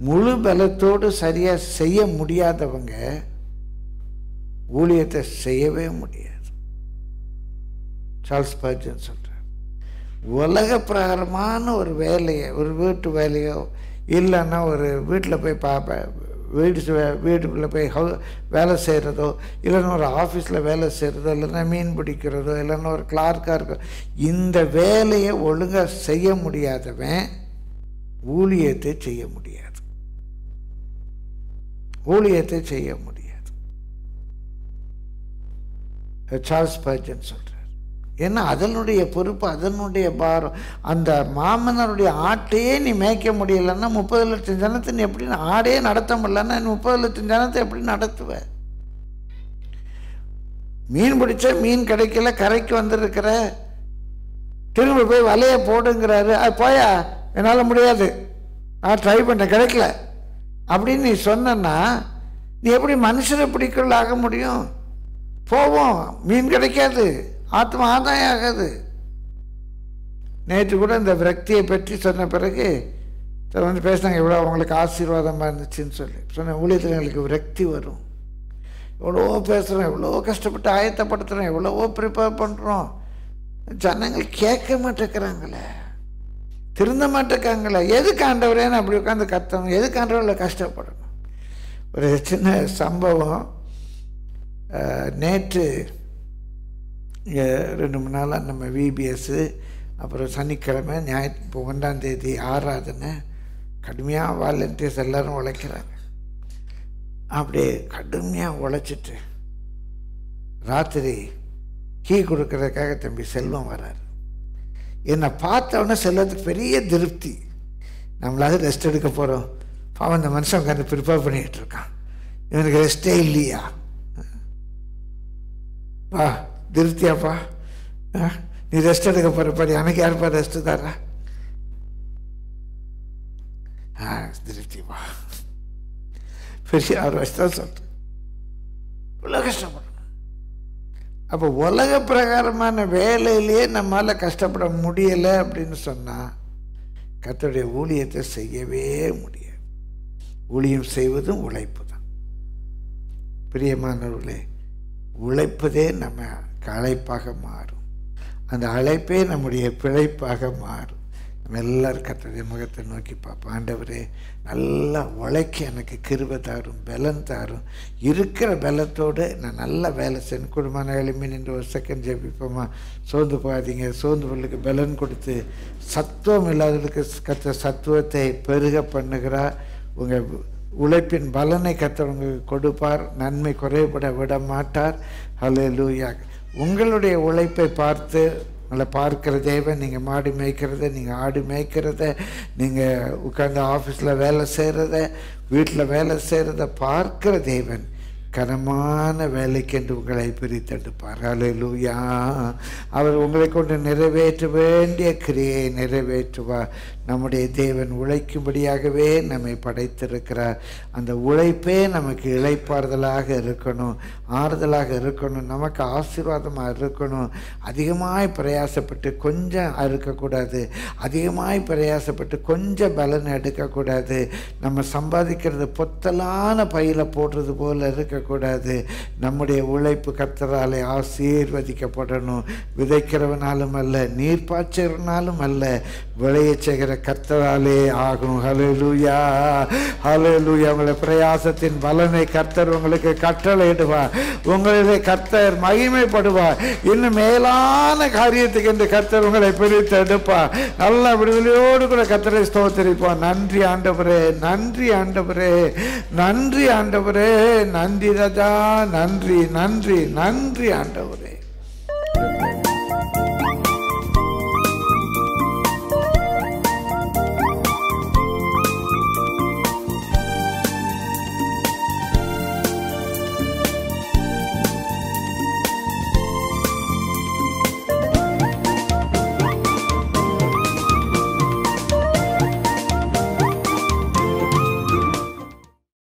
முழு பலத்தோடு சரியாக செய்ய முடியாதவங்க ஊழியத்தை செய்யவே முடியாது. சார்ல்ஸ் பர்ஜன் சொல்கிறார் உலக பிரகாரமான ஒரு வேலையை ஒரு வீட்டு வேலையோ இல்லைன்னா ஒரு வீட்டில் போய் பார்ப்பேன் வீடு வே- வீட்டுக்குள்ளே போய் ஹவு வேலை செய்கிறதோ இல்லைன்னா ஒரு ஆஃபீஸில் வேலை செய்கிறதோ இல்லைன்னா மீன் பிடிக்கிறதோ இல்லைன்னா ஒரு கிளார்க்காக இருக்கோ இந்த வேலையை ஒழுங்காக செய்ய முடியாதவன் ஊழியத்தை செய்ய முடியாது. ஊழியத்தை செய்ய முடியாது. சார்ஸ் பர்ஜன் சொல்கிறார் ஏன்னா அதனுடைய பொறுப்பு அதனுடைய பாரம் அந்த மாமன்னருடைய ஆட்டையே நீ மேய்க்க முடியலன்னா முப்பது லட்சம் ஜனத்தை நீ எப்படி ஆடே நடத்த முடியலன்னா நீ முப்பது லட்சம் ஜனத்தை எப்படி நடத்துவ? மீன் பிடிச்ச மீன் கிடைக்கல கரைக்கு வந்திருக்கிற திரும்ப போய் வலையை போடுங்கிறாரு. அது போயா? என்னால் முடியாது. நான் ட்ரை பண்ணேன் கிடைக்கல. அப்படின்னு நீ சொன்னன்னா நீ எப்படி மனுஷரை பிடிக்கல ஆக முடியும்? போவோம் மீன் கிடைக்காது ஆத்மா ஆதாயம் ஆகாது. நேற்று கூட இந்த விரக்தியை பற்றி சொன்ன பிறகு சிலர் வந்து பேசினாங்க இவ்வளோ அவங்களுக்கு ஆசீர்வாதமாக இருந்துச்சுன்னு சொல்லி. சொன்ன ஊழியத்தில் எங்களுக்கு விரக்தி வரும். எவ்வளவோ பேசுகிறோம் எவ்வளவோ கஷ்டப்பட்டு ஆயத்தப்படுத்துகிறோம் எவ்வளவோ ப்ரிப்பேர் பண்ணுறோம் ஜனங்கள் கேட்க மாட்டேங்கிறாங்களே. திருந்த மாட்டேங்காங்களே எதுக்கு ஆண்டவரேன்னு அப்படி உட்காந்து கத்தணும்? எதுக்கு ஆண்டவரில் கஷ்டப்படணும்? ஒரு சின்ன சம்பவம். நேற்று ரெண்டு மூணு நாளாக நம்ம விபிஎஸ்ஸு அப்புறம் சனிக்கிழமை ஞாயிற்று இப்போ ஒன்றாம் தேதி கடுமையாக வாலண்டியர்ஸ் எல்லோரும் உழைக்கிறாங்க. அப்படியே கடுமையாக உழைச்சிட்டு ராத்திரி கீ கொடுக்கறதுக்காக தம்பி செல்வம் வராரு. என்னை பார்த்த உடனே பெரிய திருப்தி. நம்மளாவது ரெஸ்ட் எடுக்க போகிறோம் பாவம் இந்த மனுஷன் உட்காந்து ப்ரிப்பேர் பண்ணிக்கிட்டு இருக்கான். இவனுக்கு ரெஸ்ட்டே இல்லையா? பா திருப்தியாப்பா. ஆ, நீ ரெஸ்ட் எடுக்க போகிறப்பாடி எனக்கு யாருப்பா ரெஸ்ட்டு தர? ஆ திருப்திப்பா. பெரிய ஆறு வருஷம் தான் சொல்கிறேன் இவ்வளோ கஷ்டம் அப்போ உலக பிரகாரமான வேலையிலேயே நம்மால் கஷ்டப்பட முடியலை அப்படின்னு சொன்னால் கத்தோடைய ஊழியத்தை செய்யவே முடியாது. ஊழியம் செய்வதும் உழைப்பு தான் பிரியமானவர்களே உழைப்பதே நம்ம அழைப்பாக மாறும். அந்த அழைப்பே நம்முடைய பிழைப்பாக மாறும். மெல்ல எல்லாரும் முகத்தை நோக்கி பார்ப்போம். ஆண்டவரே நல்லா உழைக்க எனக்கு கிருபை தாரும் பலன் தாரும். இருக்கிற பலத்தோடு நான் நல்லா வேலை செய்யணும் குடும்பமான எளிமை நின்று ஒரு செகண்ட் ஜெபிப்போமா? சோர்ந்து போகாதீங்க. சோர்ந்து பொருளுக்கு பலன் கொடுத்து சத்துவம் இல்லாதவர்களுக்கு கத்த சத்துவத்தை பெருக பண்ணுகிறா உங்கள் உழைப்பின் பலனை கத்தவங்களுக்கு கொடுப்பார். நன்மை குறைபட விட மாட்டார் ஹalleluya உங்களுடைய உழைப்பை பார்த்து உங்களை பார்க்குற தேவன் நீங்கள் மாடு மேய்க்கிறத நீங்கள் ஆடு மேய்க்கிறத நீங்கள் உட்காந்து ஆஃபீஸில் வேலை செய்கிறத வீட்டில் வேலை செய்கிறத பார்க்குற தேவன். கனமான வேலைக்கென்று உங்களை பிரித்தெடுப்பார். ஹalleluya அவர் உங்களை கொண்டு நிறைவேற்ற வேண்டிய கிரியை நிறைவேற்றுவார். நம்முடைய தேவன் உழைக்கும்படியாகவே நம்மை படைத்திருக்கிறார். அந்த உழைப்பே நமக்கு இளைப்பாறுதலாக இருக்கணும் ஆறுதலாக இருக்கணும் நமக்கு ஆசீர்வாதமாக இருக்கணும். அதிகமாய் பிரயாசப்பட்டு கொஞ்சம் அறுக்கக்கூடாது அதிகமாய் பிரயாசப்பட்டு கொஞ்சம் பலன் எடுக்கக்கூடாது. நம்ம சம்பாதிக்கிறது பொத்தலான பையில போடுறது போல இருக்கக்கூடாது. நம்முடைய உழைப்பு கத்தராலே ஆசீர்வதிக்கப்படணும். விதைக்கிறவனாலும் அல்ல நீர் பாய்ச்சறனாலும் அல்ல விளையச் செய்கிற கர்த்தராலே ஆகும் ஹலலூயா ஹலலூயா உங்களுடைய பிரயாசத்தின் பலனை கர்த்தர் உங்களுக்கு கட்டளையிடுவார். உங்களிலே கர்த்தர் மகிமைப்படுவார். இன்னும் மேலான காரியத்துக்கு என்று கர்த்தர் உங்களை பிரித்து எடுப்பார். நல்ல விடுதலையோடு கூட கர்த்தரை ஸ்தோத்தரிப்போம். நன்றி ஆண்டவரே நன்றி ஆண்டவரே நன்றி ஆண்டவரே நன்றி ரஜா நன்றி நன்றி நன்றி ஆண்டவரே.